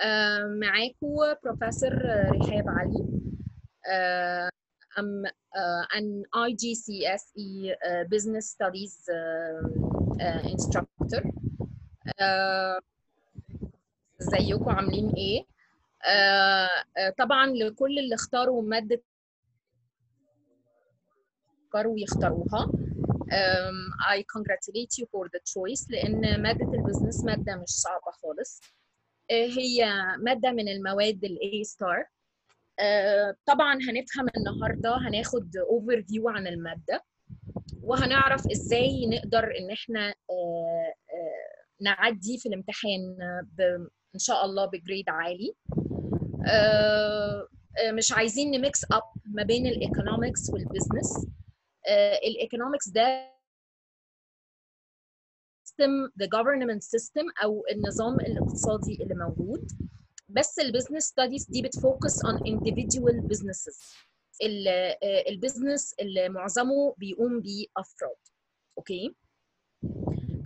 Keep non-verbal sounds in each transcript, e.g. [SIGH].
آه، معاكم بروفيسور رحاب علي آه، I'm uh, an IGCSE uh, Business Studies instructor. ازيكم عاملين إيه؟ طبعا لكل اللي اختاروا مادة فكروا يختاروها I congratulate you for the choice لأن مادة البزنس مادة مش صعبة خالص. هي مادة من المواد ال A star. طبعا هنفهم النهارده هناخد view عن المادة وهنعرف إزاي نقدر إن إحنا نعدي في الامتحان إن شاء الله ب grade عالي. مش عايزين ن mix up ما بين ال economics وال business ال economics ده system the government system أو النظام الاقتصادي اللي موجود. بس ال business studies دي بت focus on individual businesses. ال business اللي معظمه بيقوم بيه أفراد. أوكي؟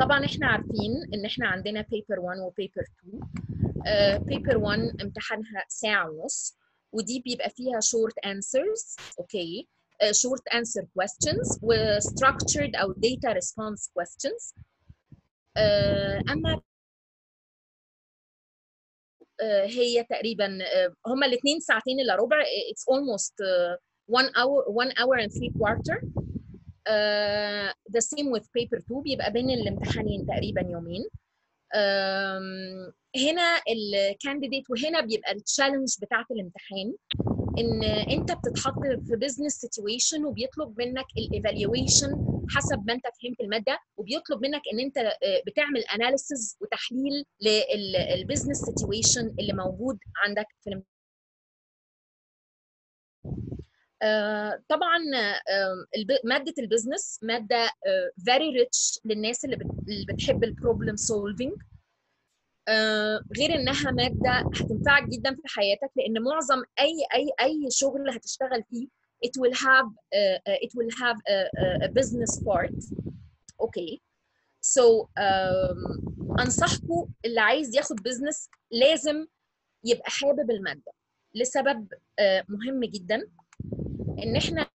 طبعا إحنا عارفين إن إحنا عندنا paper 1 و paper 2 paper 1 امتحانها ساعة ونص ودي بيبقى فيها short answers. أوكي؟ Short answer questions و structured أو data response questions uh, اما هي تقريبا هما الاثنين ساعتين الا ربع it's almost one hour one hour and three quarter uh, the same with paper 2 بيبقى بين الامتحانين تقريبا يومين um, هنا ال candidate وهنا بيبقى ال challenge بتاعت الامتحان إن أنت بتتحط في business situation وبيطلب منك ال evaluation حسب ما أنت فهمت المادة وبيطلب منك إن أنت بتعمل analysis وتحليل لل business situation اللي موجود عندك في الامتحان Uh, طبعا مادة ال business مادة very uh, rich للناس اللي, اللي بتحب ال problem solving غير إنها مادة هتنفعك جدا في حياتك لأن معظم أي أي أي شغل هتشتغل فيه it will have it will have a, a business part. أوكي so um, أنصحكم اللي عايز ياخد business لازم يبقى حابب المادة. لسبب مهم جدا إن إحنا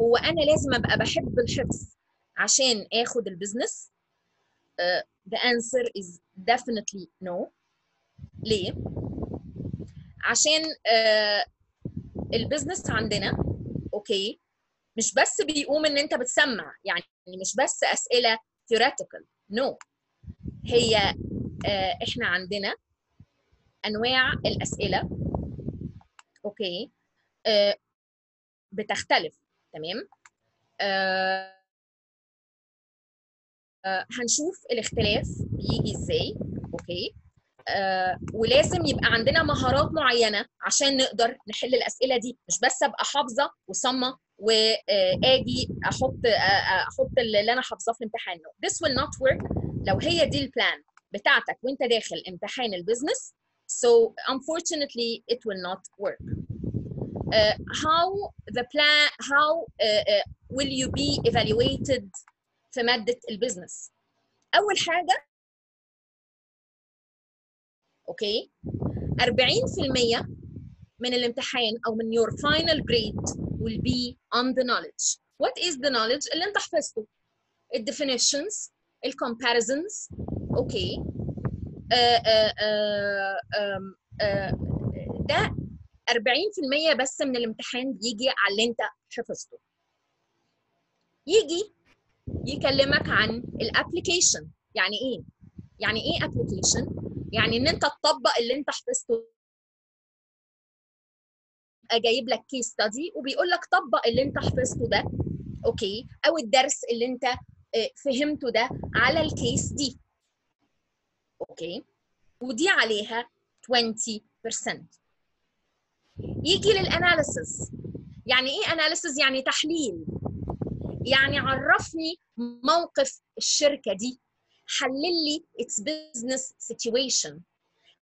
هو أنا لازم أبقى بحب الحفظ عشان آخد ال business uh, the answer is definitely no. ليه؟ عشان uh, ال business عندنا أوكي مش بس بيقوم إن أنت بتسمع يعني مش بس أسئلة theoretical no. هي uh, إحنا عندنا أنواع الأسئلة أوكي آه بتختلف تمام؟ آه آه هنشوف الاختلاف بيجي إزاي أوكي؟ آه ولازم يبقى عندنا مهارات معينة عشان نقدر نحل الأسئلة دي. مش بس أبقى حافظة وصمه واجي أحط أحط اللي أنا حافظاه في الامتحان this will not work لو هي دي ال plan بتاعتك وأنت داخل امتحان ال business so unfortunately it will not work. uh, how the plan how uh, uh, will you be evaluated في مادة ال business أول حاجة أوكي؟ 40% من الامتحان أو من your final grade will be on the knowledge. What is the knowledge اللي أنت حفظته؟ ال definitions ال comparisons أوكي؟ ده 40% بس من الامتحان بيجي على اللي أنت حفظته. يجي يكلمك عن ال application يعني إيه؟ يعني إيه application يعني إن أنت تطبق اللي أنت حفظته. جايب لك case study وبيقول لك طبق اللي أنت حفظته ده أوكي؟ أو الدرس اللي أنت فهمته ده على ال case دي. okay؟ ودي عليها 20% يجي لل analysis يعني إيه analysis يعني تحليل. يعني عرفني موقف الشركة دي. حلل لي its business situation.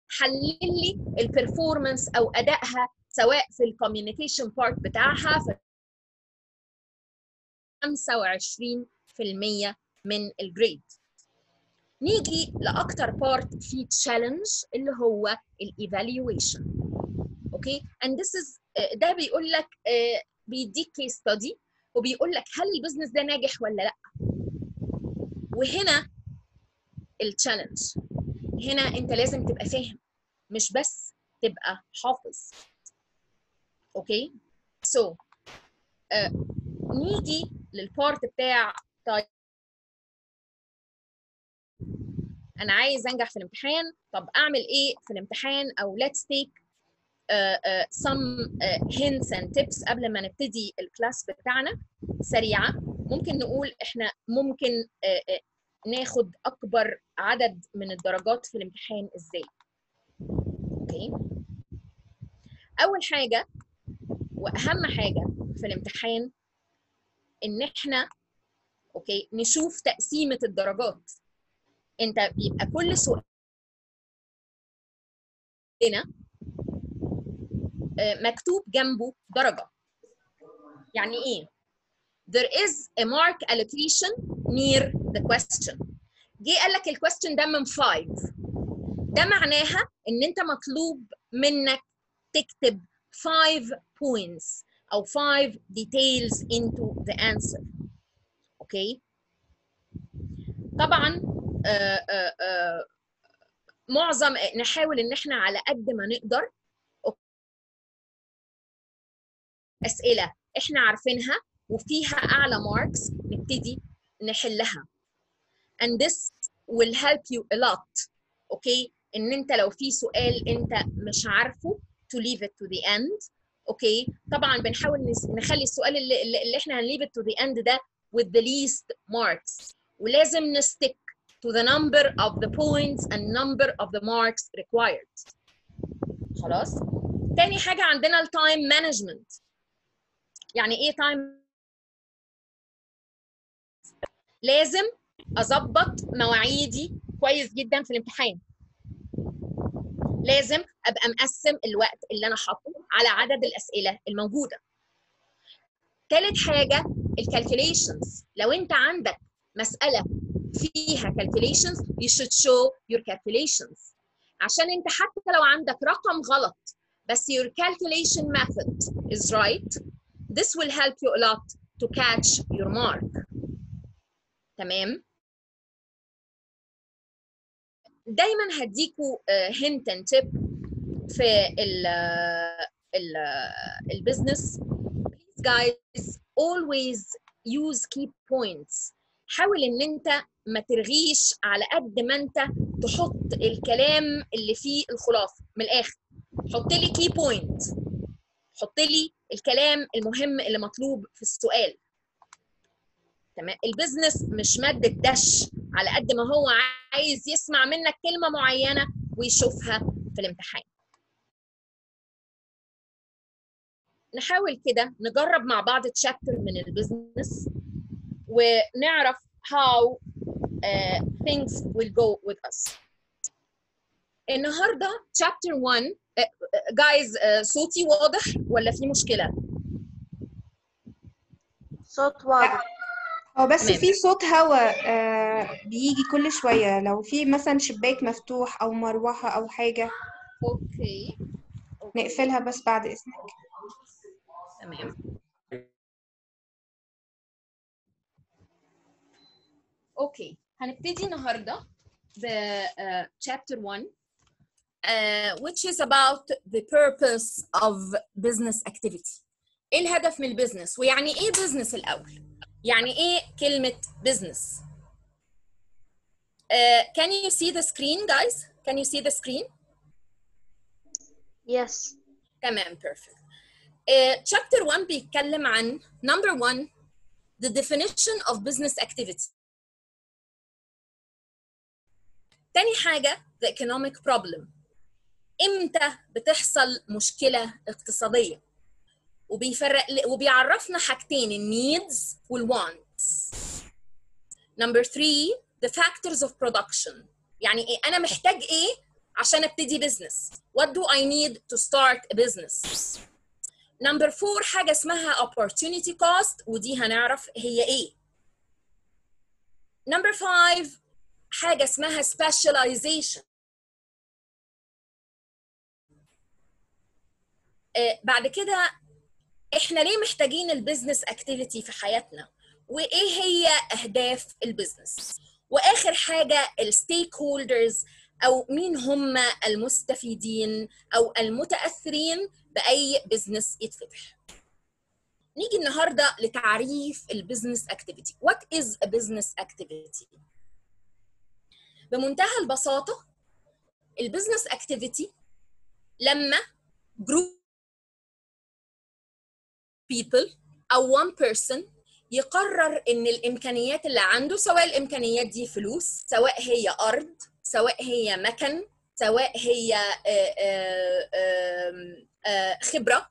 حلل لي ال performance أو أدائها سواء في ال communication part بتاعها في 25% من ال grade نيجي لأكتر part في challenge اللي هو ال evaluation okay this is آه، ده بيقول لك آه، بيديك case study وبيقول لك هل ال business ده ناجح ولا لأ؟ وهنا ال challenge هنا أنت لازم تبقى فاهم مش بس تبقى حافظ. okay؟ so uh, نيجي لل part بتاع طيب. أنا عايز أنجح في الامتحان طب أعمل إيه في الامتحان؟ أو let's take some uh, hints and tips قبل ما نبتدي ال class بتاعنا. سريعة. ممكن نقول إحنا ممكن ناخد أكبر عدد من الدرجات في الامتحان إزاي. okay؟ أول حاجة وأهم حاجة في الامتحان إن إحنا okay نشوف تقسيمة الدرجات. أنت بيبقى كل سؤال هنا مكتوب جنبه درجة. يعني إيه؟ There is a mark allocation near the question. جه قال لك ال question ده من 5 ده معناها إن أنت مطلوب منك تكتب 5 points أو 5 details into the answer. okay طبعا آآ آآ معظم نحاول إن إحنا على قد ما نقدر أسئلة إحنا عارفينها وفيها أعلى marks نبتدي نحلها. And this will help you a lot okay okay? إن أنت لو في سؤال أنت مش عارفه to leave it to the end okay okay? طبعا بنحاول نخلي السؤال اللي, اللي إحنا هن leave it to the end ده with the least marks. ولازم ن stick to the number of the points and number of the marks required. خلاص؟ تاني حاجة عندنا ال time management يعني إيه time لازم أظبط مواعيدي كويس جدا في الامتحان. لازم أبقى مقسم الوقت اللي أنا حاطه على عدد الأسئلة الموجودة. ثالث حاجة ال calculations لو أنت عندك مسألة فيها calculations you should show your calculations. عشان أنت حتى لو عندك رقم غلط بس your calculation method is right this will help you a lot to catch your mark. تمام؟ دايما هديكوا hint and tip في ال ال البيزنس please guys always use key points. حاول إن أنت ما ترغيش على قد ما أنت تحط الكلام اللي فيه الخلاصه من الآخر. حط لي key point حط لي الكلام المهم اللي مطلوب في السؤال. تمام؟ ال business مش مادة دش على قد ما هو عايز يسمع منك كلمة معينة ويشوفها في الامتحان. نحاول كده نجرب مع بعض chapter من ال business ونعرف how uh, things will go with us. النهارده chapter 1 guys uh, صوتي واضح ولا في مشكلة؟ صوت واضح. هو بس. في صوت هوا آه بيجي كل شوية. لو في مثلا شباك مفتوح أو مروحة أو حاجة أوكي. نقفلها بس بعد إذنك. تمام. okay. هنبتدي النهارده ب uh, chapter 1 uh, which is about the purpose of business activity ايه الهدف من البيزنس ويعني ايه بيزنس الاول يعني ايه كلمه بيزنس uh, can you see the screen guys can you see the screen yes تمام perfect uh, chapter 1 بيتكلم عن number 1 the definition of business activity تاني حاجة the economic problem إمتى بتحصل مشكلة اقتصادية وبيفرق وبيعرفنا حاجتين النيدز والوانتس number three the factors of production يعني إيه أنا محتاج إيه عشان ابتدي business what do I need to start a business number four حاجة اسمها opportunity cost ودي هنعرف هي إيه number five حاجة اسمها specialization بعد كده إحنا ليه محتاجين ال business activity في حياتنا؟ وإيه هي أهداف البيزنس وآخر حاجة ال stakeholders أو مين هم المستفيدين أو المتأثرين بأي business يتفتح؟ نيجي النهارده لتعريف ال business activity what is a business activity بمنتهى البساطة ال business activity لما group people أو one person يقرر إن الإمكانيات اللي عنده سواء الإمكانيات دي فلوس سواء هي أرض سواء هي مكن سواء هي آه، آه، آه، خبرة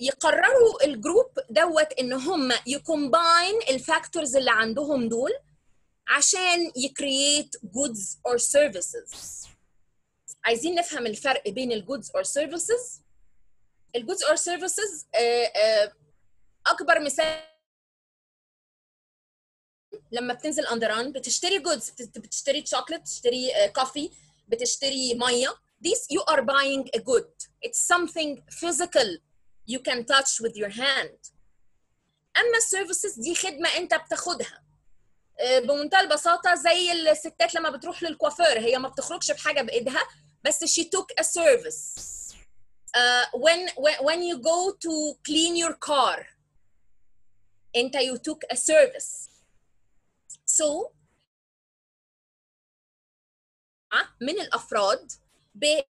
يقرروا ال group دوت إن هم ي combine ال factors اللي عندهم دول عشان ي create goods or services. عايزين نفهم الفرق بين ال goods or services ال goods or services أكبر مثال لما بتنزل an errand بتشتري goods بتشتري شوكليت بتشتري coffee بتشتري مية. This you are buying a good. It's something physical you can touch with your hand. أما ال services دي خدمة أنت بتاخدها. آه، بمنتهى البساطة زي الستات لما بتروح للكوافير هي ما بتخرجش بحاجة بإيدها بس she took a service. Uh, when, when you go to clean your car انت you took a service. So من الأفراد ب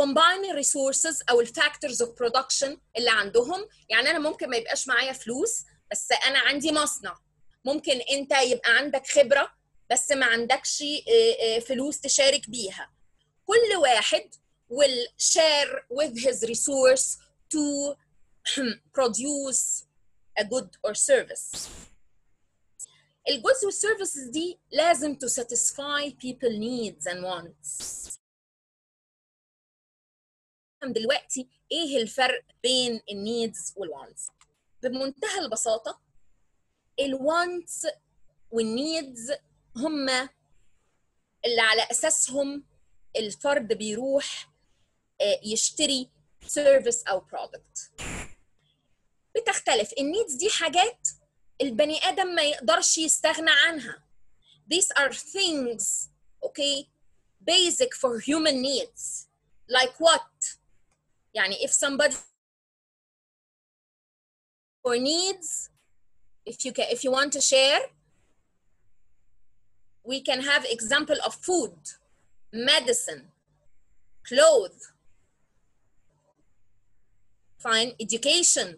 combine ال resources أو ال factors of production اللي عندهم. يعني أنا ممكن ما يبقاش معايا فلوس بس أنا عندي مصنع. ممكن أنت يبقى عندك خبرة بس ما عندكش فلوس تشارك بيها. كل واحد will share with his resource to [CLEARS THROAT] produce a good or service. ال goods وال services دي لازم to satisfy people needs and wants. دلوقتي إيه الفرق بين ال needs وال wants بمنتهى البساطة ال wants وال needs هما اللي على أساسهم الفرد بيروح يشتري service أو product بتختلف ال needs دي حاجات البني آدم ما يقدرش يستغنى عنها these are things okay basic for human needs like what يعني if somebody for needs if you can if you want to share we can have example of food medicine clothes fine education.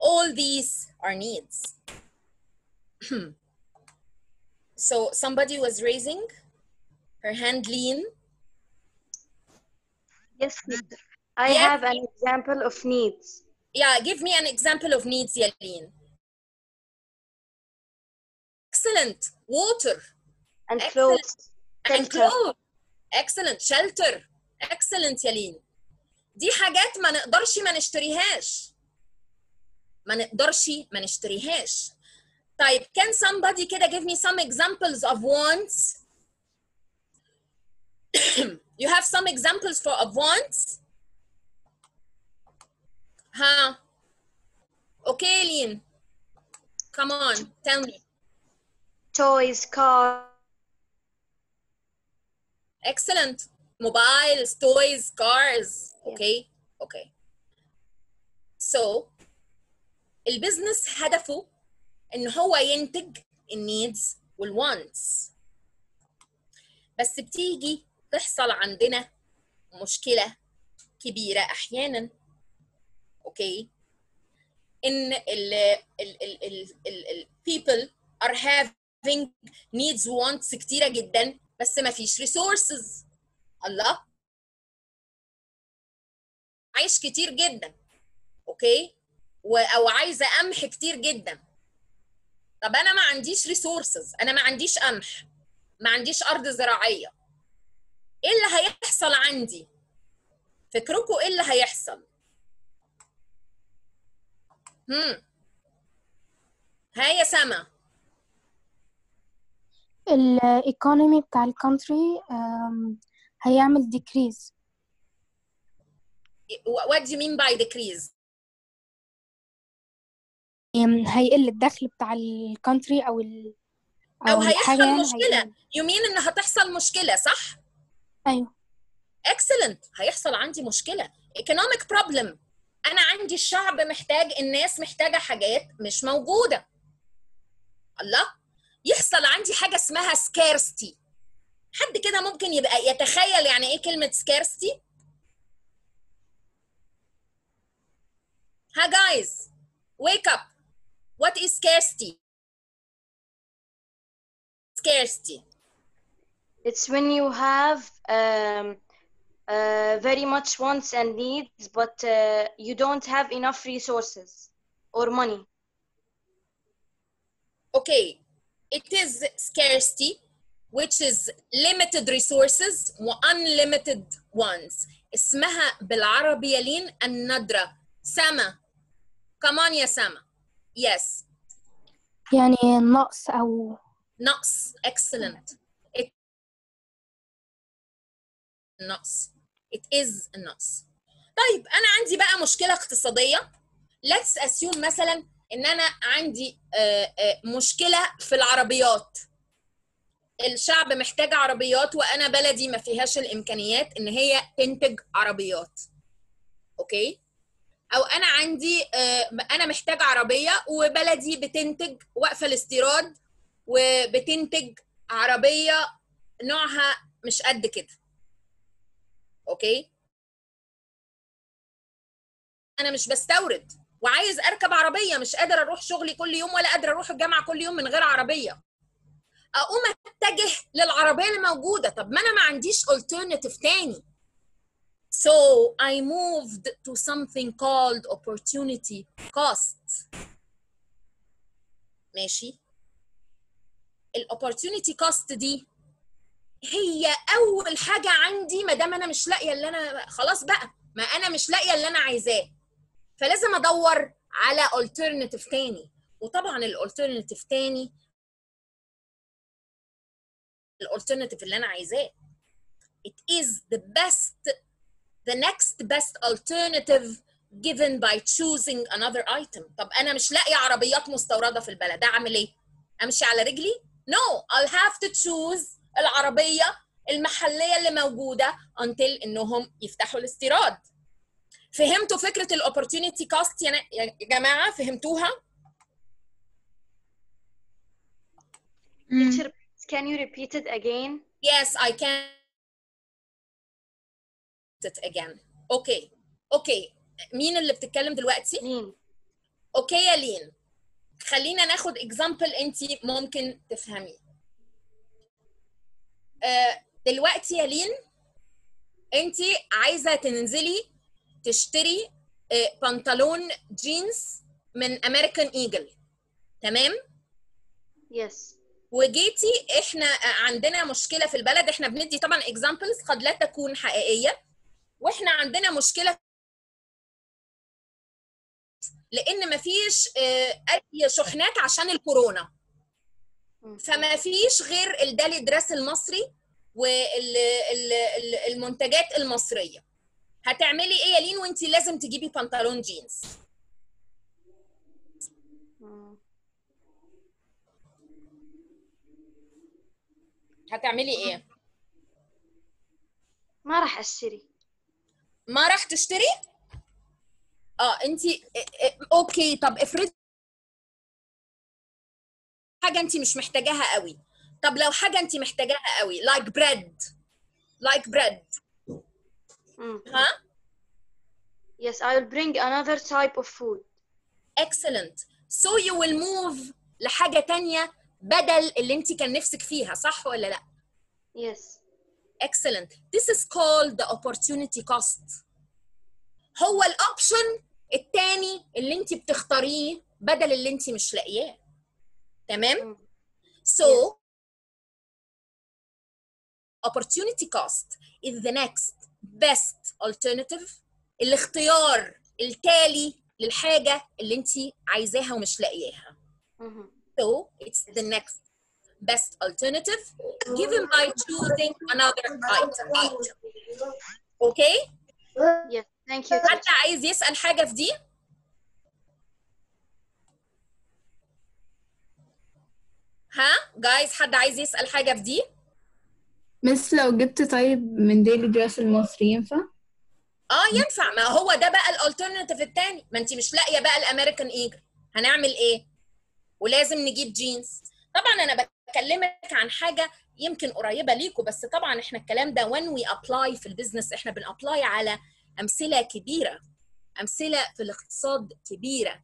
All these are needs. [CLEARS THROAT] so somebody was raising her hand, Lean. Yes, I yeah. have an example of needs. Yeah, give me an example of needs, Yaleen. Excellent. Water. And Excellent. clothes. And clothes. Excellent. Shelter. Excellent, Yaleen. دي حاجات ما نقدرش ما نشتريهاش ما نقدرش ما نشتريهاش طيب can somebody كده give me some examples of wants [COUGHS] you have some examples for of wants ها okay Lynn come on tell me Toys, car. Excellent. Mobiles, toys, cars. Okay. Okay. So البزنس هدفه إن هو ينتج ال needs وال wants بس بتيجي تحصل عندنا مشكلة كبيرة أحيانا okay إن ال ال ال ال people are having needs wants كتيرة جدا بس ما فيش resources ليها. عايزة عيش كتير جدا okay؟ أو عايزة قمح كتير جدا. طب أنا ما عنديش resources أنا ما عنديش قمح ما عنديش أرض زراعية. إيه اللي هيحصل عندي؟ فكركم إيه اللي هيحصل؟ هم. ها يا سما. ال economy بتاع ال country هيعمل decrease. What do you mean by decrease? هيقل الدخل بتاع الكونتري أو ال أو الحاجة هيحصل يعني مشكلة. you mean إن هتحصل مشكلة صح؟ أيوه. Excellent. هيحصل عندي مشكلة. Economic problem. أنا عندي الشعب محتاج الناس محتاجة حاجات مش موجودة. الله. يحصل عندي حاجة اسمها scarcity. حد كده ممكن يبقى يتخيل يعني ايه كلمه scarcity ها guys wake up what is scarcity scarcity It's when you have um, uh, very much wants and needs, but uh, you don't have enough resources or money. okay it is scarcity Which is limited resources و unlimited ones. اسمها بالعربي يا لين الندرة. سما. كمان يا سما. Yes. يعني نقص أو نقص. Excellent. It نقص. It is النقص طيب أنا عندي بقى مشكلة اقتصادية. Let's assume مثلا إن أنا عندي آه، آه، مشكلة في العربيات. الشعب محتاج عربيات وأنا بلدي ما فيهاش الإمكانيات إن هي تنتج عربيات. okay؟ أو أنا عندي آه، أنا محتاج عربية وبلدي بتنتج واقفه الاستيراد وبتنتج عربية نوعها مش قد كده. okay؟ أنا مش بستورد وعايز أركب عربية مش قادر أروح شغلي كل يوم ولا قادر أروح الجامعة كل يوم من غير عربية. أقوم أتجه للعربية اللي موجوده طب ما أنا ما عنديش alternative تاني. So I moved to something called opportunity cost. ماشي. ال opportunity cost دي هي أول حاجة عندي ما دام أنا مش لاقية اللي أنا خلاص بقى. ما أنا مش لاقية اللي أنا عايزاه. فلازم أدور على alternative تاني. وطبعا ال alternative تاني ال alternative اللي أنا عايزاه. It is the best the next best alternative given by choosing another item. طب أنا مش لاقية عربيات مستوردة في البلد أعمل إيه؟ أمشي على رجلي؟ No I'll have to choose العربية المحلية اللي موجودة until إنهم يفتحوا الاستيراد. فهمتوا فكرة ال opportunity cost يا يا جماعة؟ فهمتوها؟ Can you repeat it again? Yes, I can it again. okay okay مين اللي بتتكلم دلوقتي؟ Leen. okay يا لين خلينا ناخد example انت ممكن تفهميه. آه، دلوقتي يا لين انت عايزة تنزلي تشتري آه، بنطلون جينز من American Eagle تمام؟ Yes. وجيتي إحنا عندنا مشكلة في البلد إحنا بندي طبعا examples قد لا تكون حقيقية وإحنا عندنا مشكلة لأن مفيش آه، أي شحنات عشان الكورونا. فما فيش غير ال Daily Dress المصري والمنتجات المصرية. هتعملي إيه يا لين؟ وانت لازم تجيبي بنطلون جينز هتعملي إيه؟ ما راح اشتري. ما راح تشتري؟ آه انت okay. طب افرضي حاجة انت مش محتاجاها قوي. طب لو حاجة انت محتاجاها قوي like bread. Like bread. Mm. ها؟ Yes, I will bring another type of food. excellent. So you will move لحاجة تانية بدل اللي انت كان نفسك فيها صح ولا لا؟ Yes. excellent. This is called the opportunity cost. هو الاوبشن التاني اللي انت بتختاريه بدل اللي انت مش لاقياه. تمام؟ so opportunity cost is the next best alternative. الاختيار التالي للحاجة اللي انت عايزاها ومش لاقياها. So it's the next best alternative given by choosing another item. Okay? Yes, thank you. حد عايز يسأل حاجة في دي؟ ها؟ جايز حد عايز يسأل حاجة في دي؟ بس لو جبت طيب من Daily Dress المصري ينفع؟ آه ينفع ما هو ده بقى ال alternative التاني ما انت مش لاقية بقى ال American Eagle هنعمل إيه ولازم نجيب جينز طبعا أنا بكلمك عن حاجة يمكن قريبة ليكم بس طبعا إحنا الكلام ده when we apply في ال business إحنا بن apply على أمثلة كبيرة أمثلة في الاقتصاد كبيرة.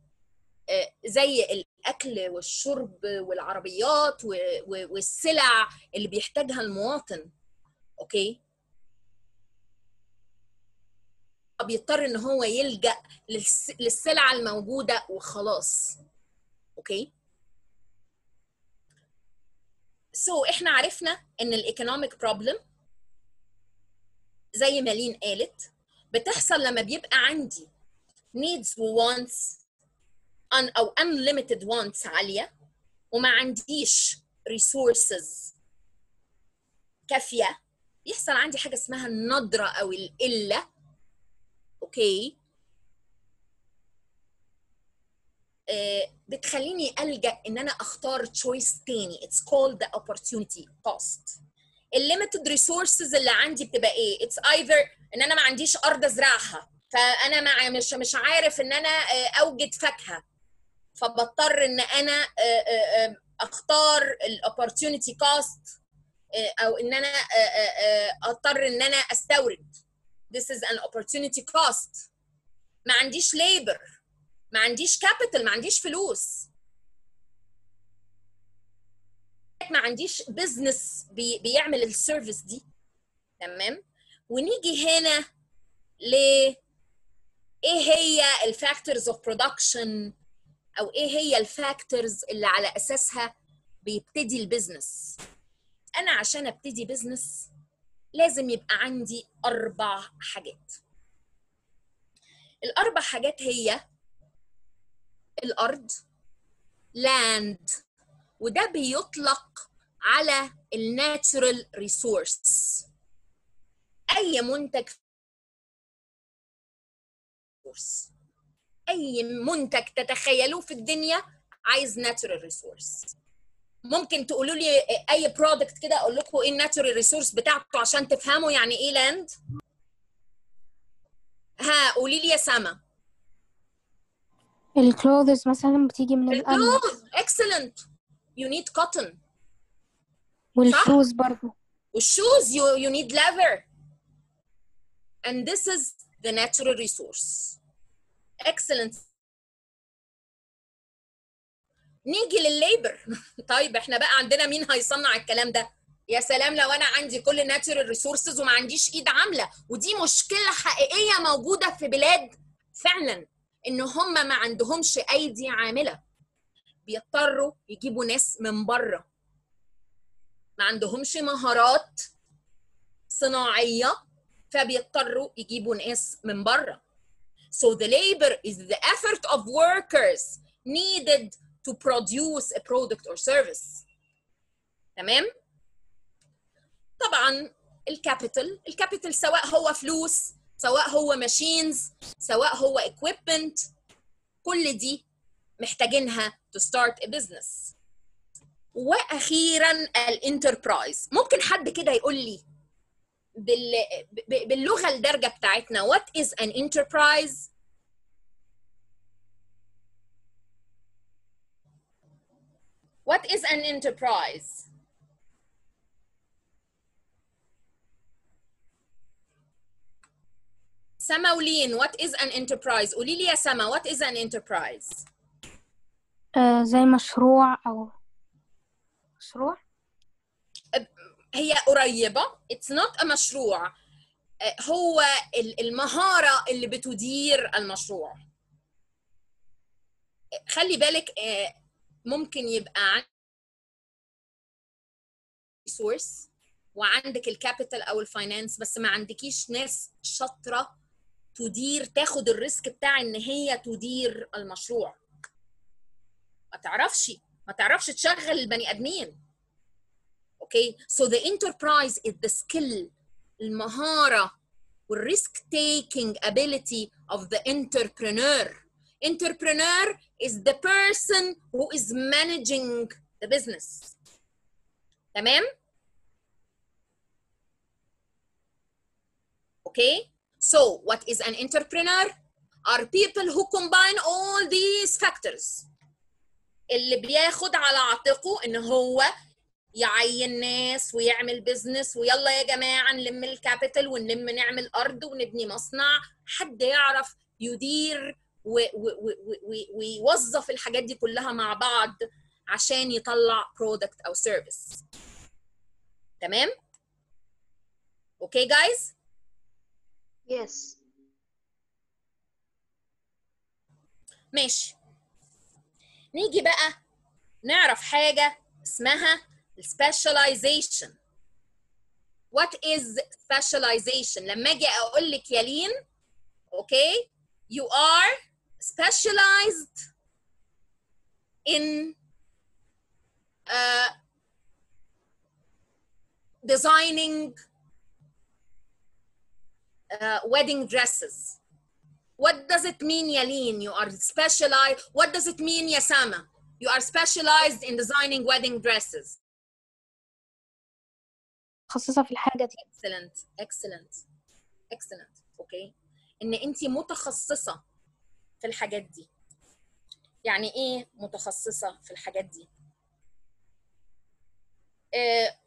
آه، زي الأكل والشرب والعربيات والسلع اللي بيحتاجها المواطن. okay؟ بيضطر إن هو يلجأ للس- للسلعه الموجودة وخلاص. okay؟ so so, إحنا عرفنا إن ال economic problem زي ما لين قالت بتحصل لما بيبقى عندي needs و wants un أو unlimited wants عالية وما عنديش resources كافية يحصل عندي حاجة اسمها الندره أو القلة. okay آه، بتخليني ألجأ إن أنا أختار choice تاني. It's called the opportunity cost. ال limited resources اللي عندي بتبقى إيه؟ It's either إن أنا ما عنديش أرض ازرعها فأنا مع مش مش عارف إن أنا آه، أوجد فاكهة. فبضطر إن أنا آه، آه، آه، أختار ال opportunity cost أو إن أنا آه، آه، آه، أضطر إن أنا أستورد. This is an opportunity cost. ما عنديش labor. ما عنديش capital ما عنديش فلوس. ما عنديش business بي بيعمل ال service دي. تمام؟ ونيجي هنا ل إيه هي ال factors of production أو إيه هي ال factors اللي على أساسها بيبتدي ال business أنا عشان أبتدي business لازم يبقى عندي أربع حاجات. الأربع حاجات هي الأرض land وده بيطلق على ال natural resource أي منتج. أي منتج تتخيلوه في الدنيا عايز natural resource ممكن تقولوا لي أي product كده أقول لكم إيه ال natural resource بتاعته عشان تفهموا يعني إيه land ها قولي لي يا سما. ال clothes مثلا بتيجي من القمح ال clothes Excellent you need cotton وال shoes برضو. وال shoes you, you need leather. And this is the natural resource. Excellent. نيجي للل labor [LAUGHS] طيب إحنا بقى عندنا مين هيصنع الكلام ده؟ يا سلام لو أنا عندي كل natural resources وما عنديش إيد عاملة ودي مشكلة حقيقية موجودة في بلاد فعلا. إن هم ما عندهمش أيدي عاملة. بيضطروا يجيبوا ناس من بره. ما عندهمش مهارات صناعية فبيضطروا يجيبوا ناس من بره. So the labor is the effort of workers needed to produce a product or service. تمام؟ طبعا ال capital ال capital سواء هو فلوس سواء هو machines سواء هو equipment كل دي محتاجينها to start a business. وأخيرا ال enterprise. ممكن حد كده يقول لي باللغة الدارجة بتاعتنا what is an enterprise what is an enterprise سما ولين what is an enterprise قولي لي يا سما what is an enterprise آه زي مشروع أو مشروع؟ هي قريبة it's not a مشروع. آه، هو ال- المهارة اللي بتدير المشروع. خلي بالك آه، ممكن يبقى resource وعندك ال capital أو ال finance بس ما عندكيش ناس شاطرة تدير تاخد ال risk بتاع ان هي تدير المشروع ما تعرفش ما تعرفش تشغل البني ادمين okay so the enterprise is the skill المهارة وال risk taking ability of the entrepreneur entrepreneur is the person who is managing the business تمام okay so what is an entrepreneur? Are people who combine all these factors. اللي بياخد على عاتقه إن هو يعين ناس ويعمل business ويلا يا جماعة نلم ال capital ونلم نعمل أرض ونبني مصنع. حد يعرف يدير ويوظف الحاجات دي كلها مع بعض عشان يطلع product أو service تمام؟ Okay guys Yes. ماشي نيجي بقى نعرف حاجة اسمها specialization what is specialization لما اجي اقول لك يا لين اوكي you are specialized in uh, designing uh, wedding dresses what does it mean Yalin? You are specialized. What does it mean Yasama? You are specialized in designing wedding dresses. متخصصة في الحاجة دي Excellent, excellent, excellent. Okay. إن أنت متخصصة في الحاجات دي. يعني إيه متخصصة في الحاجات دي؟ آه،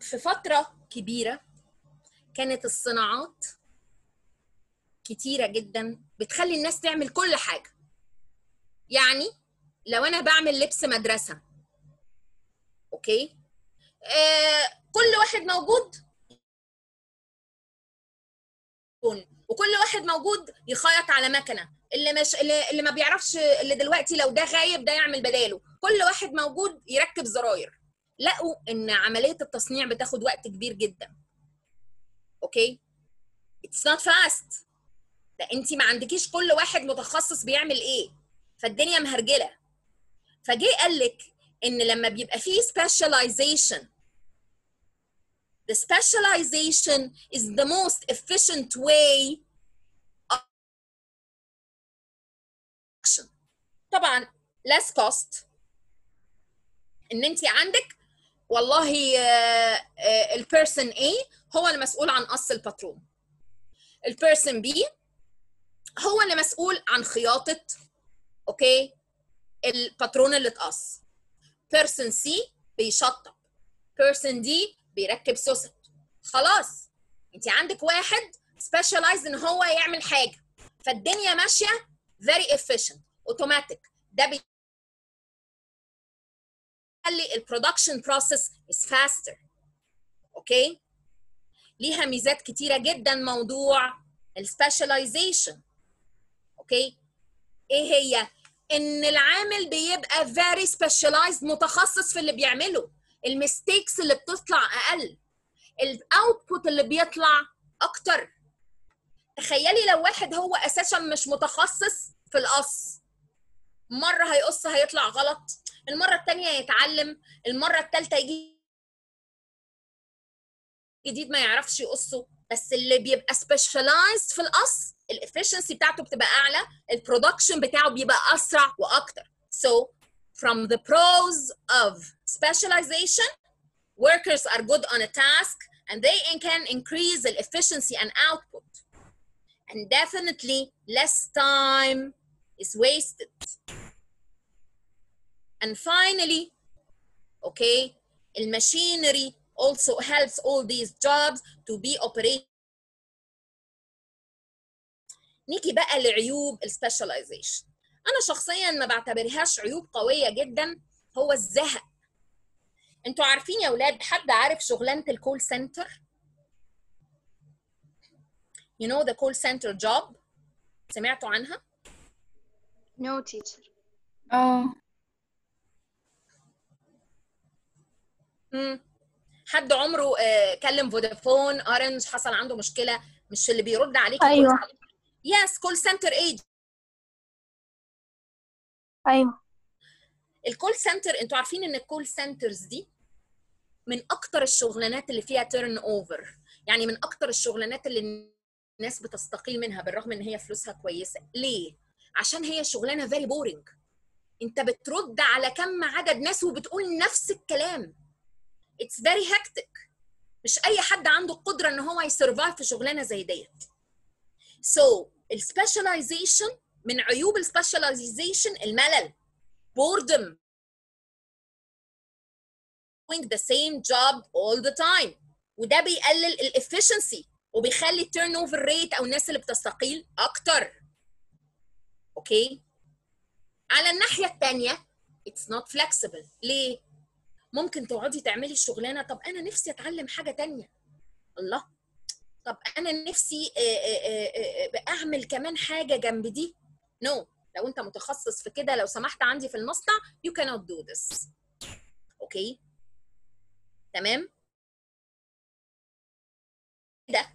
في فترة كبيرة كانت الصناعات كتيرة جدا بتخلي الناس تعمل كل حاجة. يعني لو أنا بعمل لبس مدرسة okay؟ آه كل واحد موجود وكل واحد موجود يخيط على مكنة. اللي مش اللي, ما بيعرفش اللي دلوقتي لو ده غايب ده يعمل بداله. كل واحد موجود يركب زراير. لقوا إن عملية التصنيع بتاخد وقت كبير جدا. okay it's not fast. ده انت ما عندكيش كل واحد متخصص بيعمل إيه. فالدنيا مهرجلة. فجه قال لك إن لما بيبقى فيه specialization the specialization is the most efficient way طبعا less cost. إن انت عندك والله البيرسون A هو المسؤول عن قص الباترون ال person B هو اللي مسؤول عن خياطة okay الباترون اللي اتقص. person C بيشطب. Person D بيركب سوست. خلاص. انت عندك واحد specialize إن هو يعمل حاجة. فالدنيا ماشية very efficient automatic ده بيخلي ال production process is faster okay ليها ميزات كتيرة جدا موضوع ال specialization okay إيه هي؟ إن العامل بيبقى very specialized متخصص في اللي بيعمله. ال mistakes اللي بتطلع أقل. ال output اللي بيطلع أكتر. تخيلي لو واحد هو أساسا مش متخصص في القص مرة هيقص هيطلع غلط. المرة الثانية يتعلم. المرة الثالثه يجي جديد ما يعرفش يقصه بس اللي بيبقى specialized في القص ال efficiency بتاعته بتبقى اعلى ال production بتاعه بيبقى اسرع وأكتر so from the pros of specialization workers are good on a task and they can increase the efficiency and output and definitely less time is wasted and finally okay machinery also helps all these jobs to be operated نيجي بقى لعيوب ال specialization أنا شخصيا ما بعتبرهاش عيوب قوية جدا هو الزهق. أنتوا عارفين يا أولاد حد عارف شغلانة ال call center you know the call center job سمعتوا عنها؟ No teacher. آه. مم. حد عمره آه، كلم فودافون اورنج حصل عنده مشكلة مش اللي بيرد عليك أيوة. yes call center ايج أيوه. ال call center أنتوا عارفين إن ال call centers دي من أكتر الشغلانات اللي فيها turnover يعني من أكتر الشغلانات اللي الناس بتستقيل منها بالرغم إن هي فلوسها كويسة. ليه؟ عشان هي شغلانة very boring أنت بترد على كم عدد ناس وبتقول نفس الكلام. it's very hectic مش أي حد عنده القدره إن هو ي survive في شغلانة زي ديت. so ال specialization من عيوب ال specialization الملل boredom. Doing the same job all the time. وده بيقلل ال efficiency وبيخلي ال turnover rate أو الناس اللي بتستقيل أكتر. okay على الناحية الثانية it's not flexible ليه؟ ممكن تقعدي تعملي الشغلانة طب أنا نفسي أتعلم حاجة تانية. الله. طب أنا نفسي آه، آه، آه، أعمل كمان حاجة جنب دي. no no. لو أنت متخصص في كده لو سمحت عندي في المصنع you cannot do this. okay تمام؟ ده.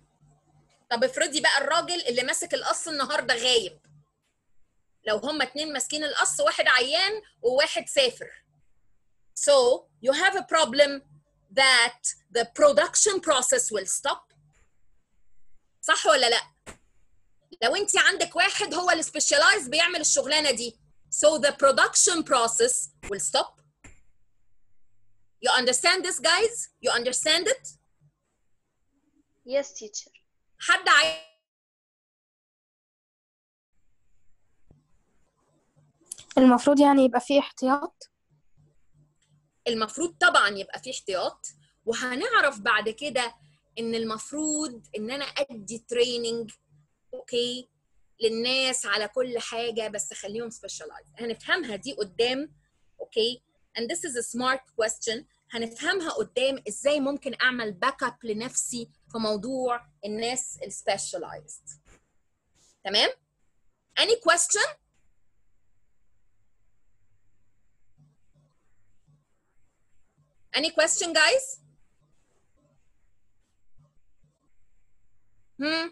طب افرضي بقى الراجل اللي ماسك القص النهارده غايب. لو هما اتنين ماسكين القص واحد عيان وواحد سافر. So you have a problem that the production process will stop صح ولا لا لو انت عندك واحد هو اللي سبيشالايز بيعمل الشغلانه دي so the production process will stop you understand this guys you understand it Yes, teacher. حد عايز المفروض يعني يبقى فيه احتياط المفروض طبعا يبقى في احتياط وهنعرف بعد كده إن المفروض إن أنا أدي training okay للناس على كل حاجة بس خليهم specialized هنفهمها دي قدام okay؟ And this is a smart question. هنفهمها قدام إزاي ممكن أعمل backup لنفسي في موضوع الناس ال specialized تمام؟ Any question? Any question, guys? Hmm.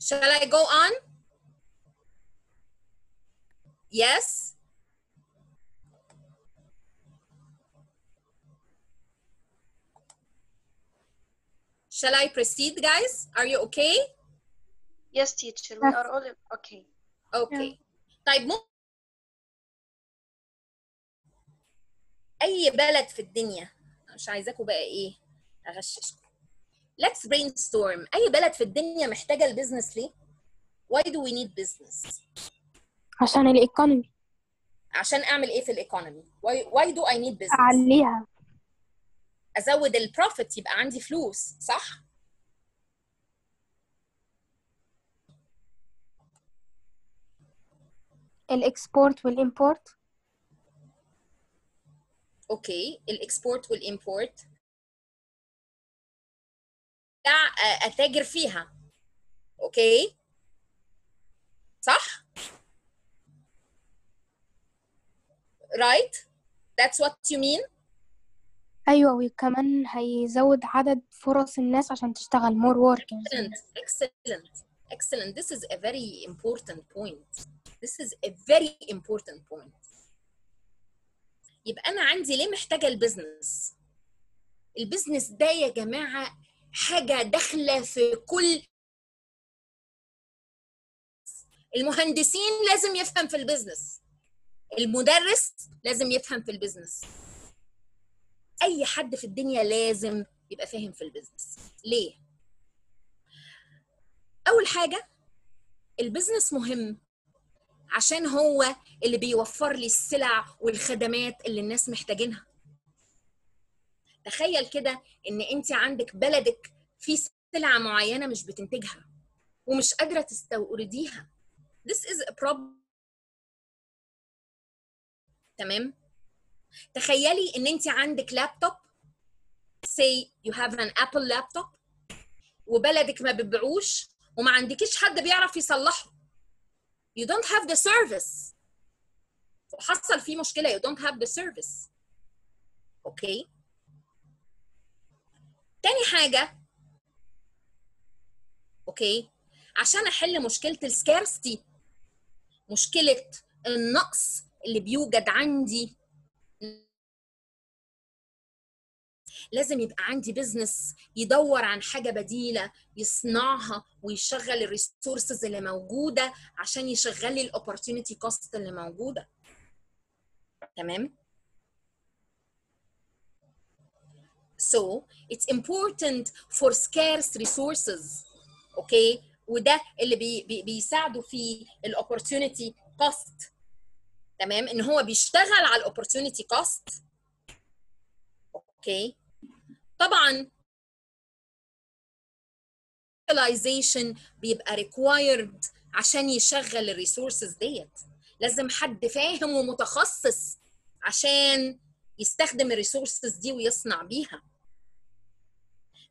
Shall I go on? Yes. Shall I proceed, guys? Are you okay? Yes, teacher. We are all okay. Okay. طيب أي بلد في الدنيا. مش عايزاكم بقى إيه اغششكم let's brainstorm. أي بلد في الدنيا محتاجة ال business ليه؟ Why do we need business? عشان ال economy عشان أعمل إيه في ال economy why, why do I need business? أعليها. أزود ال profit يبقى عندي فلوس صح؟ ال export وال import okay ال export وال import بتاع اتاجر فيها okay صح right that's what you mean أيوه وكمان هيزود عدد فرص الناس عشان تشتغل more workers excellent excellent excellent this is a very important point this is a very important point يبقى أنا عندي ليه محتاجة ال business ال business ده يا جماعة حاجة داخلة في كل المهندسين لازم يفهم في ال business المدرس لازم يفهم في ال business أي حد في الدنيا لازم يبقى فاهم في ال business ليه؟ أول حاجة ال business مهم. عشان هو اللي بيوفر لي السلع والخدمات اللي الناس محتاجينها. تخيل كده إن أنت عندك بلدك في سلعة معينة مش بتنتجها ومش قادرة تستورديها. This is a problem. تمام؟ تخيلي إن أنت عندك laptop say you have an apple laptop وبلدك ما بتبيعوش وما عندكيش حد بيعرف يصلحه. You don't have the service. وحصل فيه مشكلة you don't have the service. okay تاني حاجة. okay عشان أحل مشكلة ال scarcity مشكلة النقص اللي بيوجد عندي. لازم يبقى عندي business يدور عن حاجة بديلة يصنعها ويشغل ال resources اللي موجودة عشان يشغل لي ال opportunity cost اللي موجودة. تمام؟ So it's important for scarce resources okay وده اللي بي بي بيساعده في ال opportunity cost تمام؟ إن هو بيشتغل على ال opportunity cost okay طبعا utilization بيبقى required عشان يشغل ال resources ديت. لازم حد فاهم ومتخصص عشان يستخدم ال resources دي ويصنع بيها.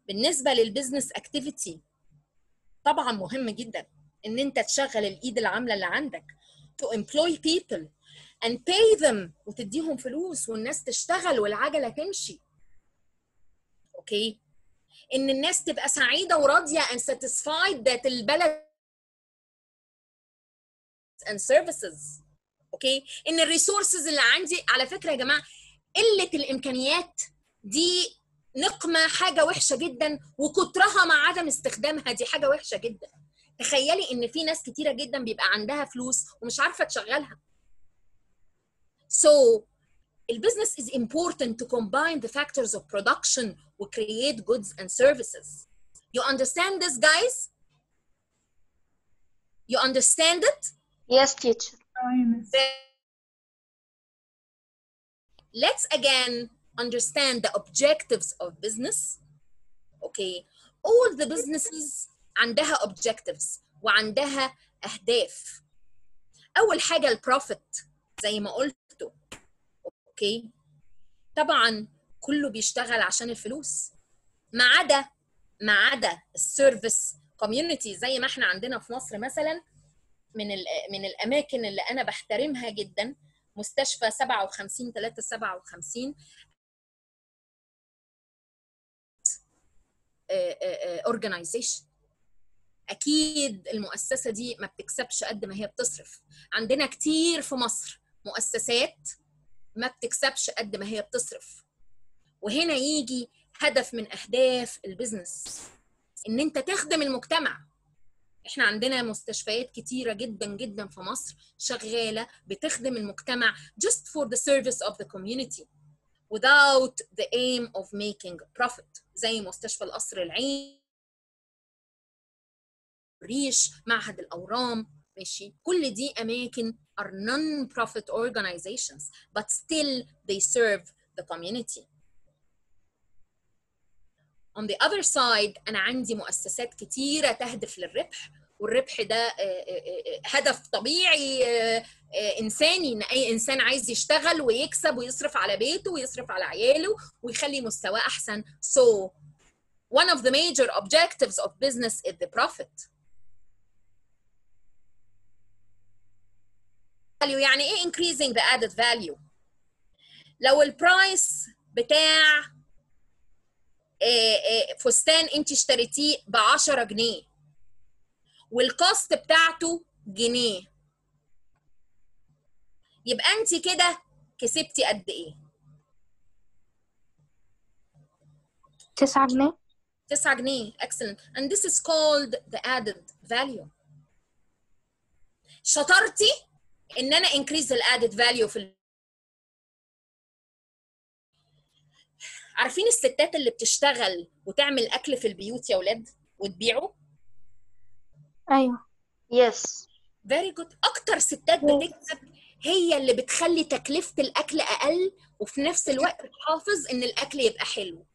بالنسبة لل business activity طبعا مهم جدا إن أنت تشغل الإيد العاملة اللي عندك to employ people and pay them وتديهم فلوس والناس تشتغل والعجلة تمشي. okay إن الناس تبقى سعيدة وراضية and satisfied that ال goods and services okay إن ال resources اللي عندي على فكرة يا جماعة قلة الإمكانيات دي نقمة حاجة وحشة جدا وكترها مع عدم استخدامها دي حاجة وحشة جدا. تخيلي إن في ناس كتيرة جدا بيبقى عندها فلوس ومش عارفة تشغلها. So البزنس is important to combine the factors of production و create goods and services you understand this guys you understand it Yes, teacher. let's again understand the objectives of business okay all the businesses عندها objectives وعندها اهداف اول حاجه البروفيت زي ما قلته اوكي طبعا كله بيشتغل عشان الفلوس. ما عدا ما عدا ال service community زي ما إحنا عندنا في مصر مثلا من من الأماكن اللي أنا بحترمها جدا مستشفى 57 3 57 organization أكيد المؤسسة دي ما بتكسبش قد ما هي بتصرف. عندنا كتير في مصر مؤسسات ما بتكسبش قد ما هي بتصرف. وهنا يجي هدف من أهداف ال business إن أنت تخدم المجتمع. إحنا عندنا مستشفيات كتيرة جدا جدا في مصر شغالة بتخدم المجتمع just for the service of the community without the aim of making profit. زي مستشفى القصر العيني ريش معهد الأورام ماشي؟ كل دي أماكن are non-profit organizations but still they serve the community. On the other side أنا عندي مؤسسات كتيرة تهدف للربح والربح ده آه، آه، آه، هدف طبيعي إنساني إن أي إنسان عايز يشتغل ويكسب ويصرف على بيته ويصرف على عياله ويخلي مستواه أحسن. So one of the major objectives of business is the profit. يعني إيه increasing the added value لو ال price بتاع فستان انت اشتريتيه ب 10 جنيه. وال cost بتاعته جنيه. يبقى انت كده كسبتي قد إيه؟ تسعة جنيه. 9 جنيه. Excellent. And this is called the added value. شطارتي إن أنا increase the added value في عارفين الستات اللي بتشتغل وتعمل أكل في البيوت يا ولاد وتبيعه؟ أيوة. Yes. very good أكتر ستات بتكسب هي اللي بتخلي تكلفة الأكل أقل وفي نفس الوقت تحافظ إن الأكل يبقى حلو.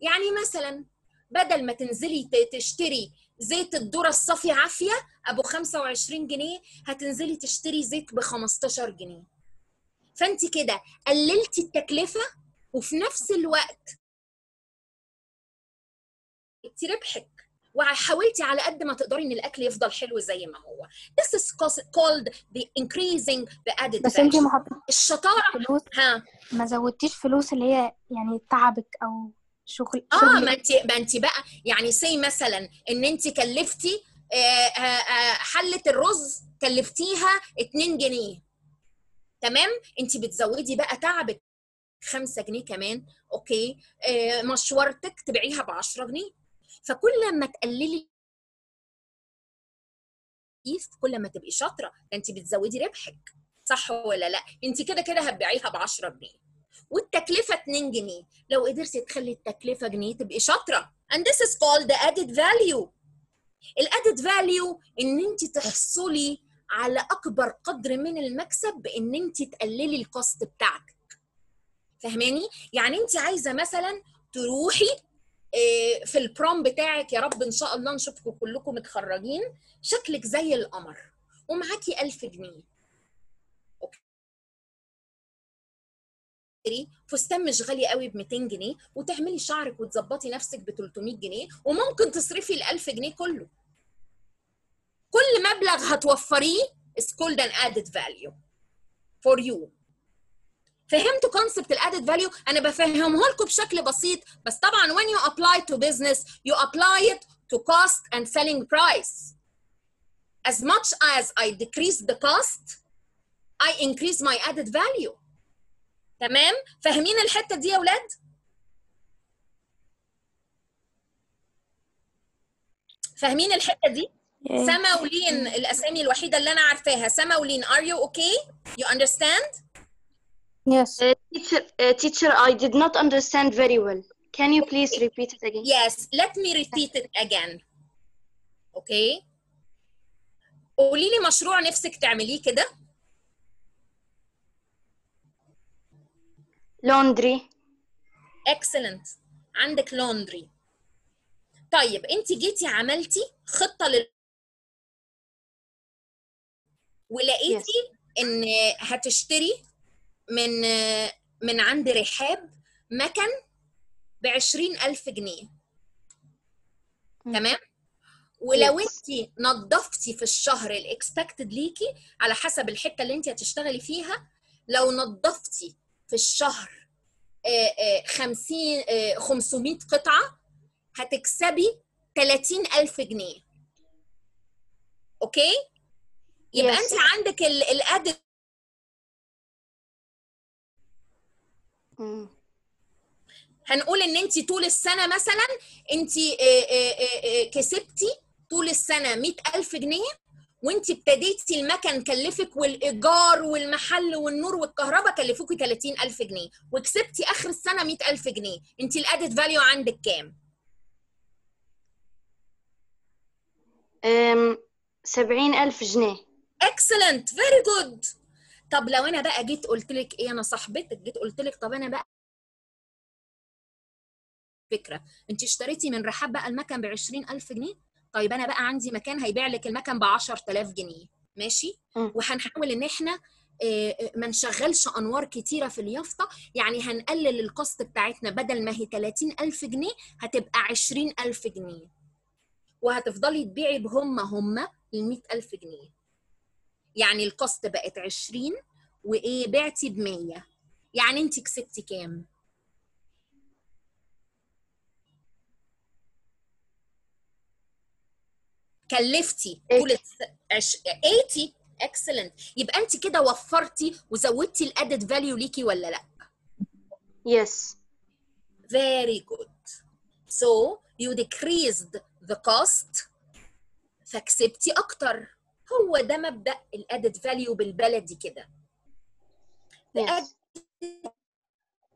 يعني مثلا بدل ما تنزلي تشتري زيت الذرة الصافي عافية أبو 25 جنيه هتنزلي تشتري زيت ب 15 جنيه. فانت كده قللتي التكلفة وفي نفس الوقت انت ربحك وحاولتي على قد ما تقدري إن الأكل يفضل حلو زي ما هو. This is called the increasing the added بس value. ما الشطارة فلوس ها. ما زودتيش فلوس اللي هي يعني تعبك أو شغل آه شغل. ما انت ما انت بقى يعني say مثلا إن انت كلفتي آه، آه، آه، حلة الرز كلفتيها 2 جنيه. تمام؟ انت بتزودي بقى تعبك. 5 جنيه كمان okay؟ آه مشورتك تبيعيها ب 10 جنيه. فكل ما تقللي كل ما تبقي شاطرة. ده انت بتزودي ربحك. صح ولا لأ؟ انت كده كده هتبيعيها ب 10 جنيه. والتكلفة 2 جنيه. لو قدرتي تخلي التكلفة جنيه تبقي شاطرة. And this is called the added value. ال added value إن انت تحصلي على أكبر قدر من المكسب بإن انت تقللي ال cost بتاعك. فاهماني يعني انت عايزة مثلا تروحي آه، في ال prom بتاعك يا رب إن شاء الله نشوفكم كلكم متخرجين شكلك زي القمر ومعاكي 1000 جنيه. فستان مش غالي قوي ب 200 جنيه وتعملي شعرك وتظبطي نفسك ب 300 جنيه وممكن تصرفي ال 1000 جنيه كله. كل مبلغ هتوفريه is called an added value for you. فهمتوا concept ال added value أنا بفهمه لكم بشكل بسيط. بس طبعا when you apply to business you apply it to cost and selling price. As much as I decrease the cost I increase my added value. تمام؟ فاهمين الحتة دي يا ولاد؟ فاهمين الحتة دي؟ سما ولين الأسامي الوحيدة اللي أنا عارفاها. سما ولين are you okay? You understand? Yes. Uh, teacher, uh, teacher, I did not understand very well. Can you please repeat it again? yes let me repeat it again okay قولي لي مشروع نفسك تعمليه كده Laundry. excellent عندك laundry طيب انت جيتي عملتي خطه لل ولقيتي ان هتشتري من من عند رحاب مكن ب 20000 جنيه. تمام ولو. انت نظفتي في الشهر ال expected ليكي على حسب الحتة اللي انت هتشتغلي فيها لو نظفتي في الشهر آه، آه، 50 آه، 500 قطعة هتكسبي 30000 جنيه okay يبقى Yes. انت عندك ال- ال added هنقول إن انت طول السنة مثلا انت كسبتي طول السنة 100000 جنيه وانت ابتديتي المكن كلفك والإيجار والمحل والنور والكهرباء كلفوكي 30000 جنيه وكسبتي آخر السنة 100000 جنيه. انت ال added value عندك كام؟ سبعين ألف جنيه. excellent very good طب لو أنا بقى جيت قلت لك إيه أنا صاحبتك جيت قلت لك طب أنا بقى فكرة أنت اشتريتي من رحاب بقى المكن ب 20000 جنيه؟ طيب أنا بقى عندي مكان هيبيع لك المكن ب 10000 جنيه ماشي. وهنحاول إن إحنا آه، آه، ما نشغلش أنوار كتيرة في اليافطة يعني هنقلل الكوست بتاعتنا بدل ما هي 30000 جنيه هتبقى 20000 جنيه. وهتفضلي تبيعي بهم هم ال 100000 جنيه. يعني ال cost بقت 20 وإيه بعتي ب 100 يعني انت كسبتي كام؟ كلفتي. عش... 80 excellent يبقى انت كده وفرتي وزودتي ال added value ليكي ولا لأ؟ Yes. very good. So you decreased the cost فكسبتي أكتر. هو ده مبدأ ال added value بالبلدي كده. Yes.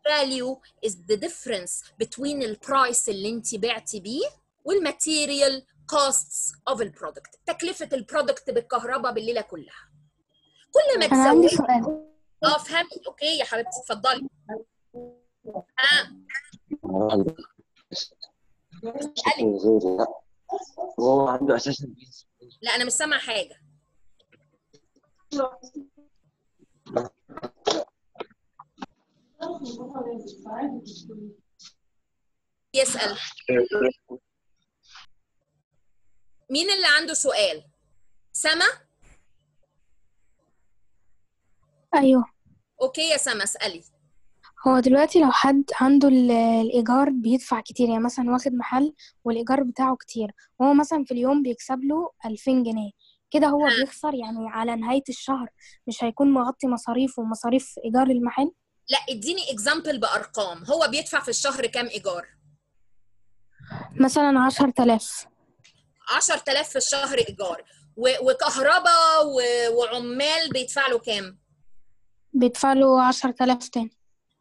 value is the difference between ال price اللي انت بعتي بيه وال material costs of ال product تكلفة ال product بالكهرباء بالليلة كلها. كل ما أنا عندي تزودي سؤال. آه فهمي okay يا حبيبتي اتفضلي. آه. وهو عنده أساسا لا أنا مش سامعة حاجة. يسأل. مين اللي عنده سؤال؟ سما؟ أيوه. okay يا سما اسألي. هو دلوقتي لو حد عنده ال- الإيجار بيدفع كتير يعني مثلا واخد محل والإيجار بتاعه كتير وهو مثلا في اليوم بيكسب له ألفين جنيه كده هو بيخسر يعني على نهاية الشهر مش هيكون مغطي مصاريفه ومصاريف إيجار المحل؟ لا اديني example بأرقام. هو بيدفع في الشهر كام إيجار؟ مثلا عشر تلاف 10000 في الشهر إيجار. و- وكهرباء و- وعمال بيدفع له كام؟ بيدفع له عشر تلاف تاني.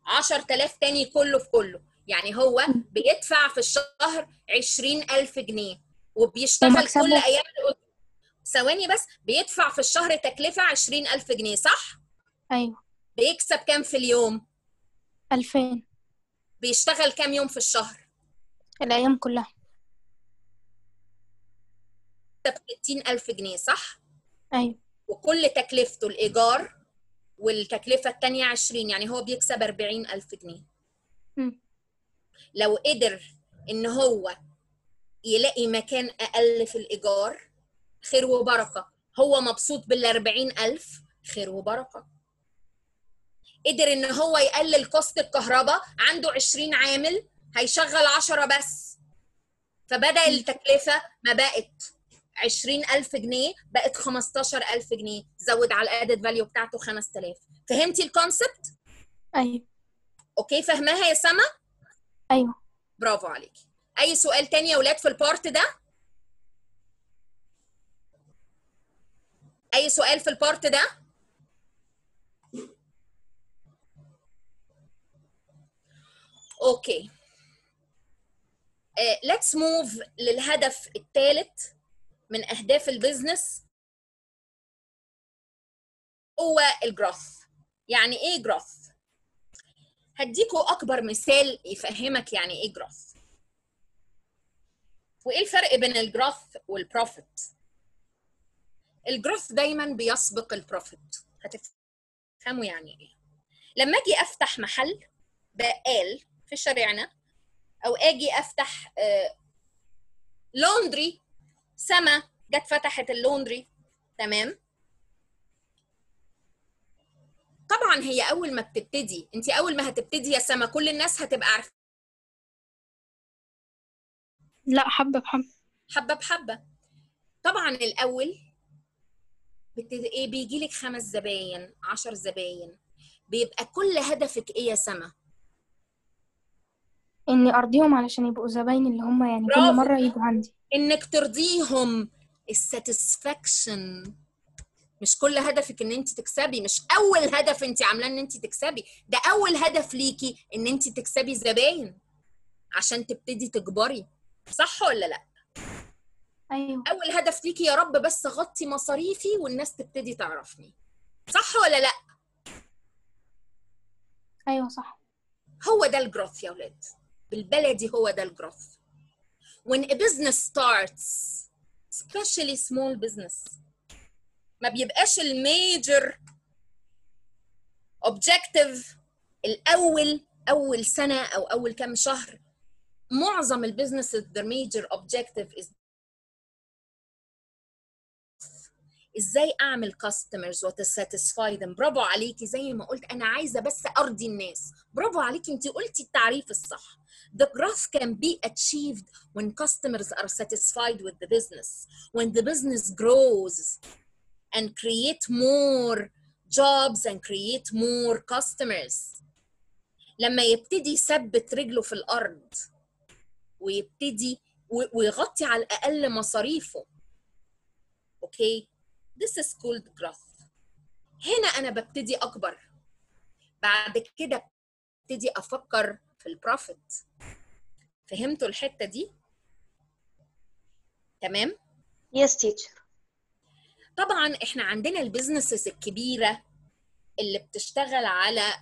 10000 تاني كله في كله. يعني هو بيدفع في الشهر 20000 جنيه وبيشتغل؟ كل أيام الأسبوع. ثواني بس بيدفع في الشهر تكلفة 20000 جنيه صح؟ أيوة بيكسب كام في اليوم؟ ألفين بيشتغل كام يوم في الشهر؟ الأيام كلها بيكسب 60000 جنيه صح؟ أيوة وكل تكلفته الإيجار والتكلفة التانية 20 يعني هو بيكسب 40000 جنيه مم. لو قدر إن هو يلاقي مكان أقل في الإيجار خير وبركة. هو مبسوط بال 40000 خير وبركة. قدر إن هو يقلل كوست الكهرباء. عنده 20 عامل. هيشغل 10 بس. فبدل التكلفة ما بقت 20000 جنيه بقت 15000 جنيه. زود على ال added value بتاعته 5000 فهمتي ال concept أيوة. okay فاهماها يا سما؟ أيوة. برافو عليكي. أي سؤال تاني يا ولاد في ال part ده؟ أي سؤال في ال part ده؟ Okay. Let's move للهدف الثالث من أهداف ال business. هو ال growth يعني إيه growth هديكوا أكبر مثال يفهمك يعني إيه growth وإيه الفرق بين ال growth وال profit؟ ال growth دايما بيسبق ال profit. هتفهموا يعني إيه. لما أجي أفتح محل بقال في شارعنا أو أجي أفتح آه، لوندري سما جت فتحت اللوندري تمام؟ طبعا هي أول ما بتبتدي أنت أول ما هتبتدي يا سما كل الناس هتبقى عارفه لا حبة بحبة. حبة بحبة. طبعا الأول بتبتدي إيه بيجي لك خمس زباين عشر زباين. بيبقى كل هدفك إيه يا سما؟ إني أرضيهم علشان يبقوا زباين اللي هم يعني برافو. كل مرة يجوا عندي. إنك ترضيهم. الساتسفاكشن. مش كل هدفك إن أنت تكسبي مش أول هدف أنت عاملاه إن أنت تكسبي. ده أول هدف ليكي إن أنت تكسبي زباين عشان تبتدي تكبري. صح ولا لأ؟ أيوة. أول هدف ليكي يا رب بس اغطي مصاريفي والناس تبتدي تعرفني. صح ولا لأ؟ أيوة صح. هو ده الجروث يا ولاد. بالبلدي هو ده الجروث. When a business starts especially small business ما بيبقاش الميجر objective الأول أول سنة أو أول كام شهر. معظم البيزنس their major objective is إزاي أعمل كاستمرز وتساتسفاي them برافو عليكي زي ما قلت أنا عايزة بس أرضي الناس برافو عليكي انت قلتي التعريف الصح The growth can be achieved when customers are satisfied with the business, when the business grows and create more jobs and create more customers. لما يبتدي يثبت رجله في الأرض ويبتدي ويغطي على الأقل مصاريفه. Okay This is called growth. هنا أنا ببتدي أكبر. بعد كده ابتدي أفكر في ال profit. فهمتوا الحتة دي؟ تمام؟ Yes, teacher. طبعا إحنا عندنا ال businesses الكبيرة اللي بتشتغل على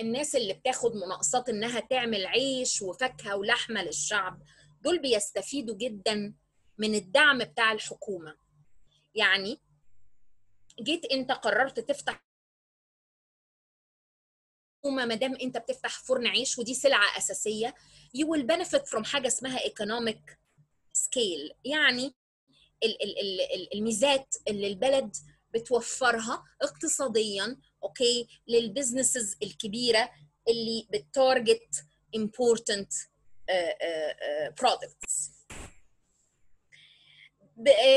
الناس اللي بتاخد مناقصات إنها تعمل عيش وفاكهة ولحمة للشعب دول بيستفيدوا جدا من الدعم بتاع الحكومة يعني جيت انت قررت تفتح ما دام انت بتفتح فرن عيش ودي سلعة أساسية you will benefit from حاجة اسمها economic scale. يعني ال- ال- ال- ال- الميزات اللي البلد بتوفرها اقتصاديا okay لل businesses الكبيرة اللي ب target important uh, uh, uh, products.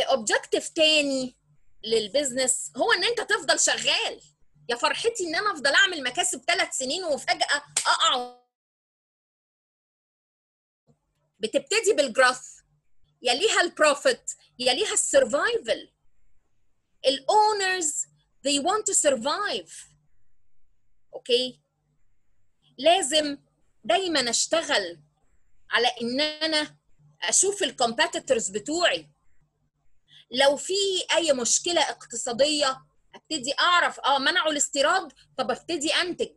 Objective تاني لل business هو إن أنت تفضل شغال. يا فرحتي إن أنا أفضل أعمل مكاسب ثلاث سنين وفجأة أقع. بتبتدي بالجروث يليها البروفيت يليها السرفايفل الاونرز they want to survive. okay لازم دايما أشتغل على إن أنا أشوف ال competitors بتوعي. لو في أي مشكلة اقتصادية أبتدي أعرف آه منعوا الاستيراد طب ابتدي أنتج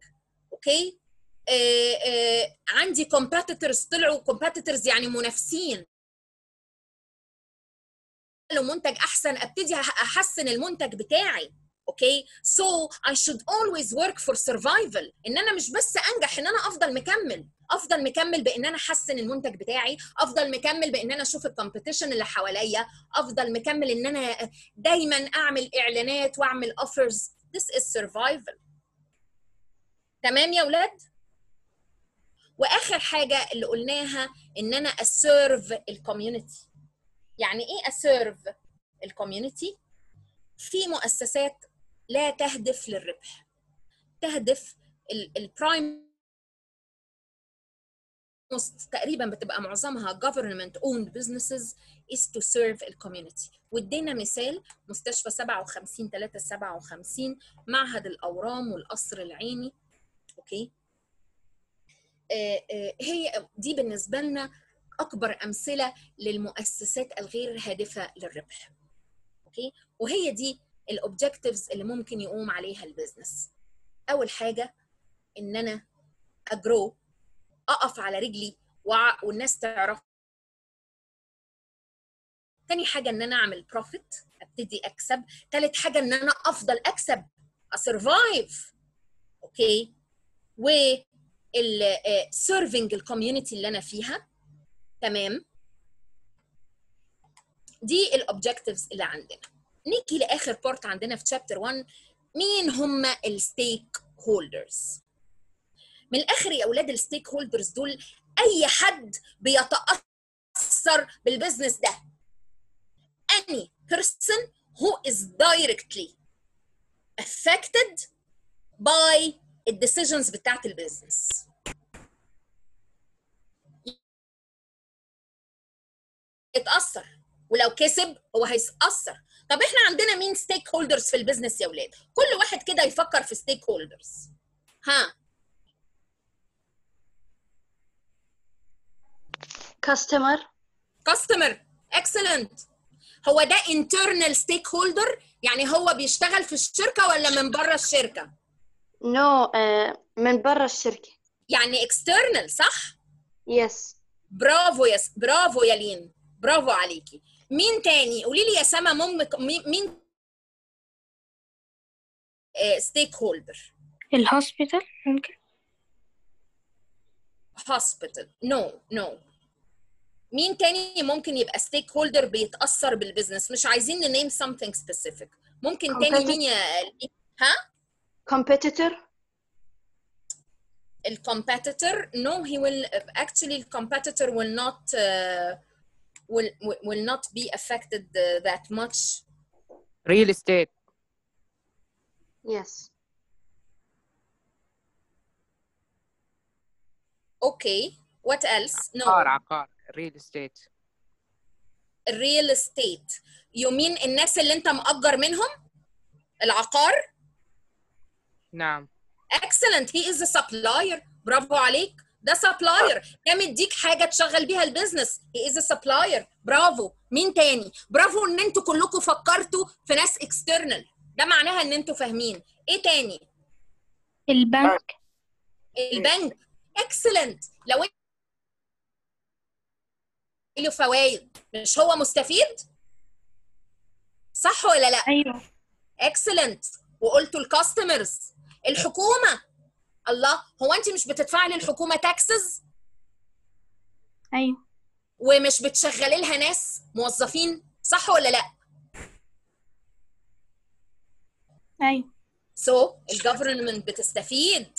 Okay؟ آه آه عندي competitors طلعوا competitors يعني منافسين. لو منتج أحسن أبتدي أحسن المنتج بتاعي okay؟ So I should always work for survival إن أنا مش بس أنجح إن أنا أفضل مكمل. أفضل مكمل بإن أنا أحسن المنتج بتاعي أفضل مكمل بإن أنا أشوف ال competition اللي حواليا أفضل مكمل إن أنا دايما أعمل إعلانات وأعمل offers this is survival. تمام يا ولاد؟ وآخر حاجة اللي قلناها إن أنا ا serve ال community يعني إيه ا serve ال community في مؤسسات لا تهدف للربح. تهدف ال prime تقريبا بتبقى معظمها government owned businesses is to serve ال community وادينا مثال مستشفى 57 3 57 معهد الأورام والقصر العيني. Okay؟ آه آه هي دي بالنسبة لنا أكبر أمثلة للمؤسسات الغير هادفة للربح. Okay؟ وهي دي ال objectives اللي ممكن يقوم عليها ال business أول حاجة إن أنا ا grow أقف على رجلي والناس تعرف. تاني حاجة إن أنا أعمل profit أبتدي أكسب. تالت حاجة إن أنا أفضل أكسب ا survive okay؟ و serving ال community اللي أنا فيها. تمام؟ دي ال objectives اللي عندنا. نيجي لآخر part عندنا في chapter 1 مين هم ال stakeholders من الآخر يا أولاد ال stakeholders دول أي حد بيتأثر بال business ده. Any person who is directly affected by ال decisions بتاعت ال business اتأثر ولو كسب هو هيتأثر. طب إحنا عندنا مين stakeholders في ال business يا ولاد كل واحد كده يفكر في stakeholders ها؟ Customer. customer excellent هو ده internal stakeholder يعني هو بيشتغل في الشركة ولا من بره الشركة؟ No uh, من برا الشركة. يعني external صح؟ Yes. برافو يا س... برافو يا لين. برافو عليكي. مين تاني؟ قولي لي يا سما مم... مين؟ stakeholder ال hospital ممكن؟ hospital no no مين تاني ممكن يبقى stakeholder بيتاثر بال business مش عايزين ننيم something specific ممكن تاني مين يا ها competitor ال competitor no he will actually the competitor will not uh, will will not be affected uh, that much real estate yes okay what else عقار no عقار real estate. real estate you mean الناس اللي انت مأجر منهم؟ العقار؟ نعم. Excellent. He is a supplier. برافو عليك. ده supplier ده مديك حاجة تشغل بيها ال business. He is a supplier. برافو. مين تاني؟ برافو إن أنتوا كلكم فكرتوا في ناس external. ده معناها إن أنتوا فاهمين. إيه تاني؟ البنك. البنك. excellent لو انت له فوائد مش هو مستفيد؟ صح ولا لأ؟ أيوه. excellent وقلتوا ال customers الحكومة. الله هو أنت مش بتدفعي للحكومة taxes أيوه. ومش بتشغلي لها ناس موظفين؟ صح ولا لأ؟ أيوه. so so, ال government بتستفيد.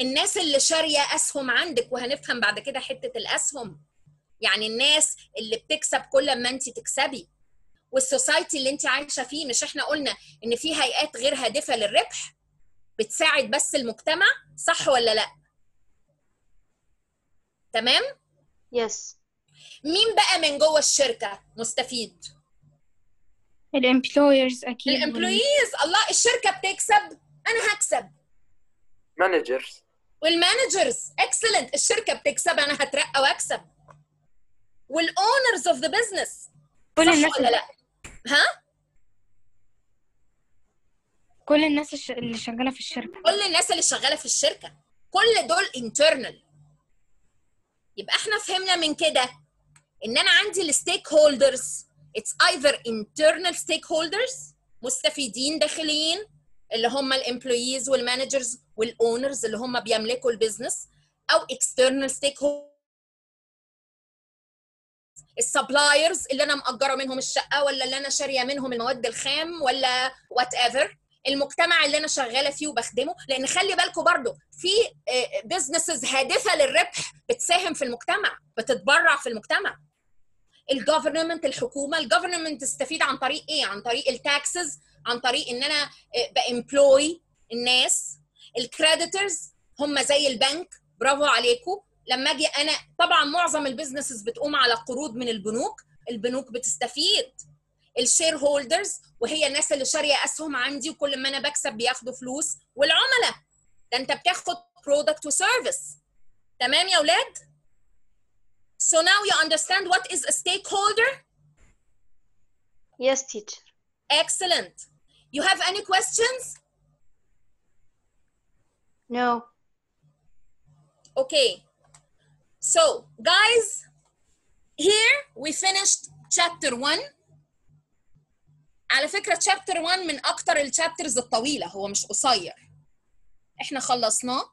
الناس اللي شارية أسهم عندك وهنفهم بعد كده حتة الأسهم. يعني الناس اللي بتكسب كل ما انت تكسبي. وال society اللي انت عايشة فيه مش إحنا قلنا إن في هيئات غير هادفة للربح؟ بتساعد بس المجتمع؟ صح ولا لأ؟ تمام؟ Yes. مين بقى من جوه الشركة؟ مستفيد. ال employers أكيد. ال employees الله الشركة بتكسب أنا هكسب. managers وال managers excellent الشركة بتكسب أنا هترقى وأكسب. وال owners of the business. كل الناس ولا لا؟ ها؟ كل الناس الش- اللي شغالة في الشركة. كل الناس اللي شغالة في الشركة. كل دول internal. يبقى إحنا فهمنا من كده إن أنا عندي ال stakeholders it's either internal stakeholders مستفيدين داخليين اللي هم ال employees وال managers وال owners اللي هم بيملكوا ال business أو external stakeholders. ال suppliers اللي أنا مأجرة منهم الشقة ولا اللي أنا شارية منهم المواد الخام ولا whatever المجتمع اللي أنا شغالة فيه وبخدمه. لأن خلي بالكم برضو في businesses هادفة للربح بتساهم في المجتمع بتتبرع في المجتمع. ال government الحكومة ال government تستفيد عن طريق إيه؟ عن طريق ال taxes عن طريق إن أنا ب employ الناس. ال creditors هم زي البنك برافو عليكم لما أجي أنا طبعا معظم ال businesses بتقوم على قروض من البنوك البنوك بتستفيد ال shareholders وهي الناس اللي شارية أسهم عندي وكل ما أنا بكسب بياخدوا فلوس والعملاء ده أنت بتاخد برودكت وسيرفيس تمام يا أولاد So now you understand what is a stakeholder? Yes, teacher. Excellent. You have any questions? No. Okay. So, guys, here we finished chapter 1. على فكرة chapter 1 من أكتر الشابترز الطويلة هو مش قصير. إحنا خلصناه.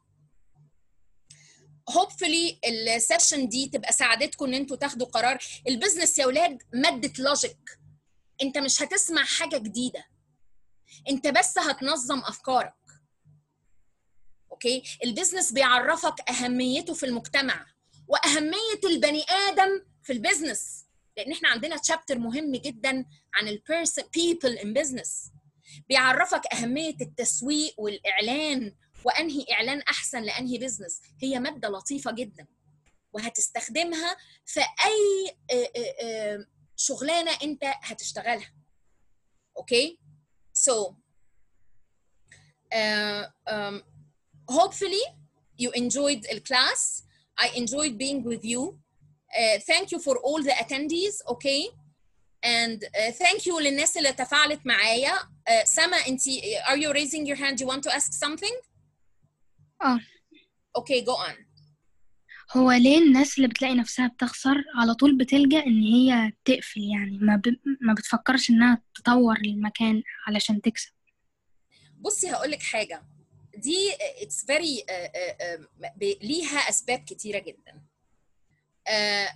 hopefully ال session دي تبقى ساعدتكم إن أنتوا تاخدوا قرار ال business يا ولاد مادة logic أنت مش هتسمع حاجة جديدة أنت بس هتنظم أفكارك okay ال business بيعرفك أهميته في المجتمع وأهمية البني آدم في ال business لأن إحنا عندنا chapter مهم جدا عن ال person people in business بيعرفك أهمية التسويق والإعلان وأنهي إعلان أحسن لأنهي business هي مادة لطيفة جدا وهتستخدمها في أي شغلانة أنت هتشتغلها. okay؟ Um, hopefully you enjoyed class. I enjoyed being with you. Uh, thank you for all the attendees, okay? And uh, thank you للناس اللي تفاعلت معايا. Uh, Sama, انت are you raising your hand? You want to ask something? آه Okay, go on. هو ليه الناس اللي بتلاقي نفسها بتخسر على طول بتلجأ إن هي تقفل يعني ما, ب... ما بتفكرش إنها تطور المكان علشان تكسب بصي هقول لك حاجة دي it's very ليها أسباب كتيرة جدا. آه،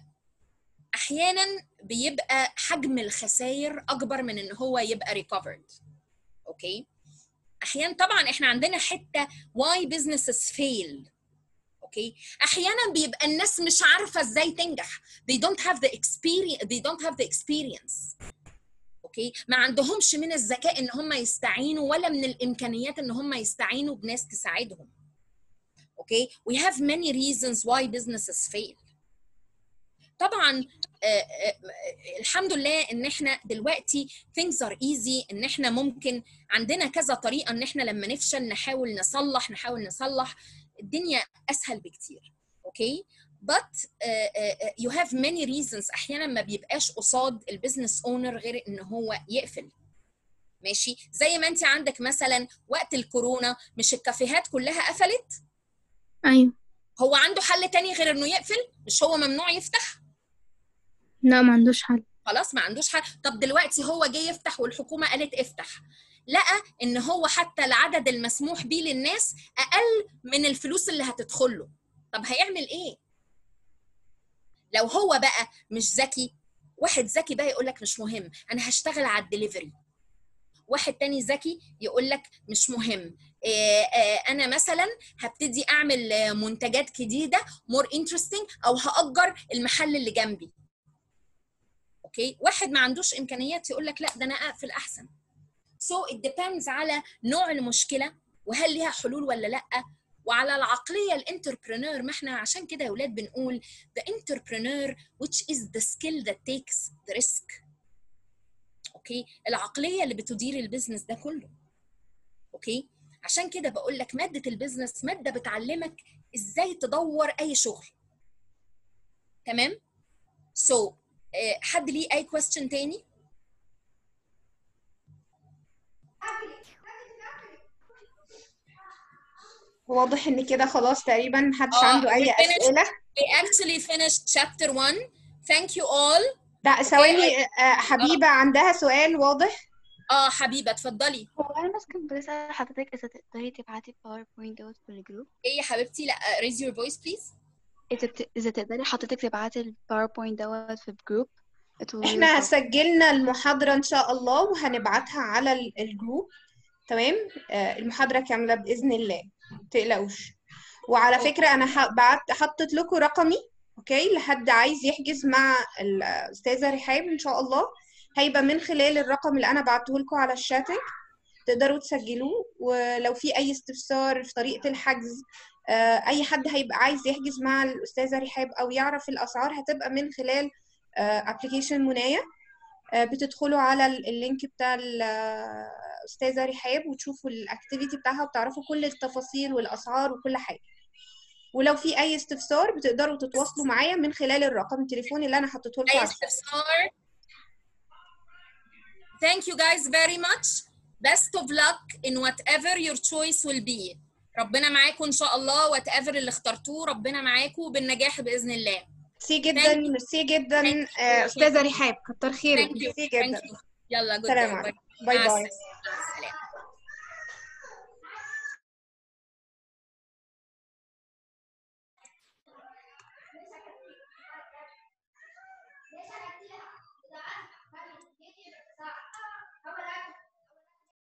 أحيانا بيبقى حجم الخسائر أكبر من إن هو يبقى recovered okay أحيانا طبعا إحنا عندنا حتة why businesses fail. okay أحيانا بيبقى الناس مش عارفة إزاي تنجح. They don't have the experience they don't have the experience. okay؟ ما عندهمش من الذكاء إن هم يستعينوا ولا من الإمكانيات إن هم يستعينوا بناس تساعدهم. أوكي؟ We have many reasons why businesses fail. طبعا آه، آه، الحمد لله إن إحنا دلوقتي things are easy إن إحنا ممكن عندنا كذا طريقة إن إحنا لما نفشل نحاول نصلح نحاول نصلح الدنيا أسهل بكتير. أوكي؟ But uh, uh, you have many reasons. أحيانا ما بيبقاش قصاد البيزنس اونر غير إن هو يقفل. ماشي؟ زي ما أنت عندك مثلا وقت الكورونا مش الكافيهات كلها قفلت؟ أيوة. هو عنده حل تاني غير إنه يقفل؟ مش هو ممنوع يفتح؟ لا ما عندوش حل. خلاص ما عندوش حل. طب دلوقتي هو جه يفتح والحكومة قالت افتح. لقى إن هو حتى العدد المسموح بيه للناس أقل من الفلوس اللي هتدخل له طب هيعمل إيه؟ لو هو بقى مش ذكي واحد ذكي بقى يقول لك مش مهم أنا هشتغل على الدليفري. واحد تاني ذكي يقول لك مش مهم. آه، آه، أنا مثلا هبتدي أعمل منتجات جديدة مور انترستنج أو هأجر المحل اللي جنبي. أوكي؟ واحد ما عندوش إمكانيات يقول لك لا ده أنا اقفل احسن so it depends على نوع المشكلة وهل ليها حلول ولا لأ. وعلى العقلية الانتربرينور ما إحنا عشان كده يا أولاد بنقول the entrepreneur which is the skill that takes the risk. أوكي العقلية اللي بتدير البيزنس ده كله. أوكي عشان كده بقول لك مادة البيزنس مادة بتعلمك إزاي تدور أي شغل. تمام؟ سو so, uh, حد ليه أي question تاني؟ واضح إن كده خلاص تقريبا محدش آه، عنده أي we finished. أسئلة. we actually finished chapter 1 thank you all. لا ثواني آه، حبيبة عندها سؤال واضح؟ آه حبيبة اتفضلي. هو أنا بس كنت بسأل حضرتك إذا تقدري تبعتي باوربوينت دوت في الجروب إيه يا حبيبتي؟ لا raise your voice please. إذا. إذا تقدري حضرتك تبعتي الباوربوينت دوت في الجروب إحنا. سجلنا المحاضرة إن شاء الله وهنبعتها على ال- الجروب تمام؟ آه، المحاضرة كاملة بإذن الله. متقلقوش. وعلى فكرة أنا بعت حطيت لكم رقمي أوكي لحد عايز يحجز مع الأستاذة رحاب إن شاء الله. هيبقى من خلال الرقم اللي أنا بعته لكم على الشاتنج تقدروا تسجلوه. ولو في أي استفسار في طريقة الحجز آه، أي حد هيبقى عايز يحجز مع الأستاذة رحاب أو يعرف الأسعار هتبقى من خلال ابلكيشن آه، بتدخلوا على ال- اللينك بتاع الاستاذه رحاب وتشوفوا الاكتيفيتي بتاعها وتعرفوا كل التفاصيل والأسعار وكل حاجة. ولو في أي استفسار بتقدروا تتواصلوا معايا من خلال الرقم التليفوني اللي أنا حطيته لكم أي. استفسار. Thank you guys very much. Best of luck in whatever your choice will be. ربنا معاكم إن شاء الله whatever اللي اخترتوه ربنا معاكم بالنجاح بإذن الله. ميرسي جدا ميرسي جدا استاذه رحاب كتر خيرك ميرسي جدا يلا سلام. باي باي السلامة.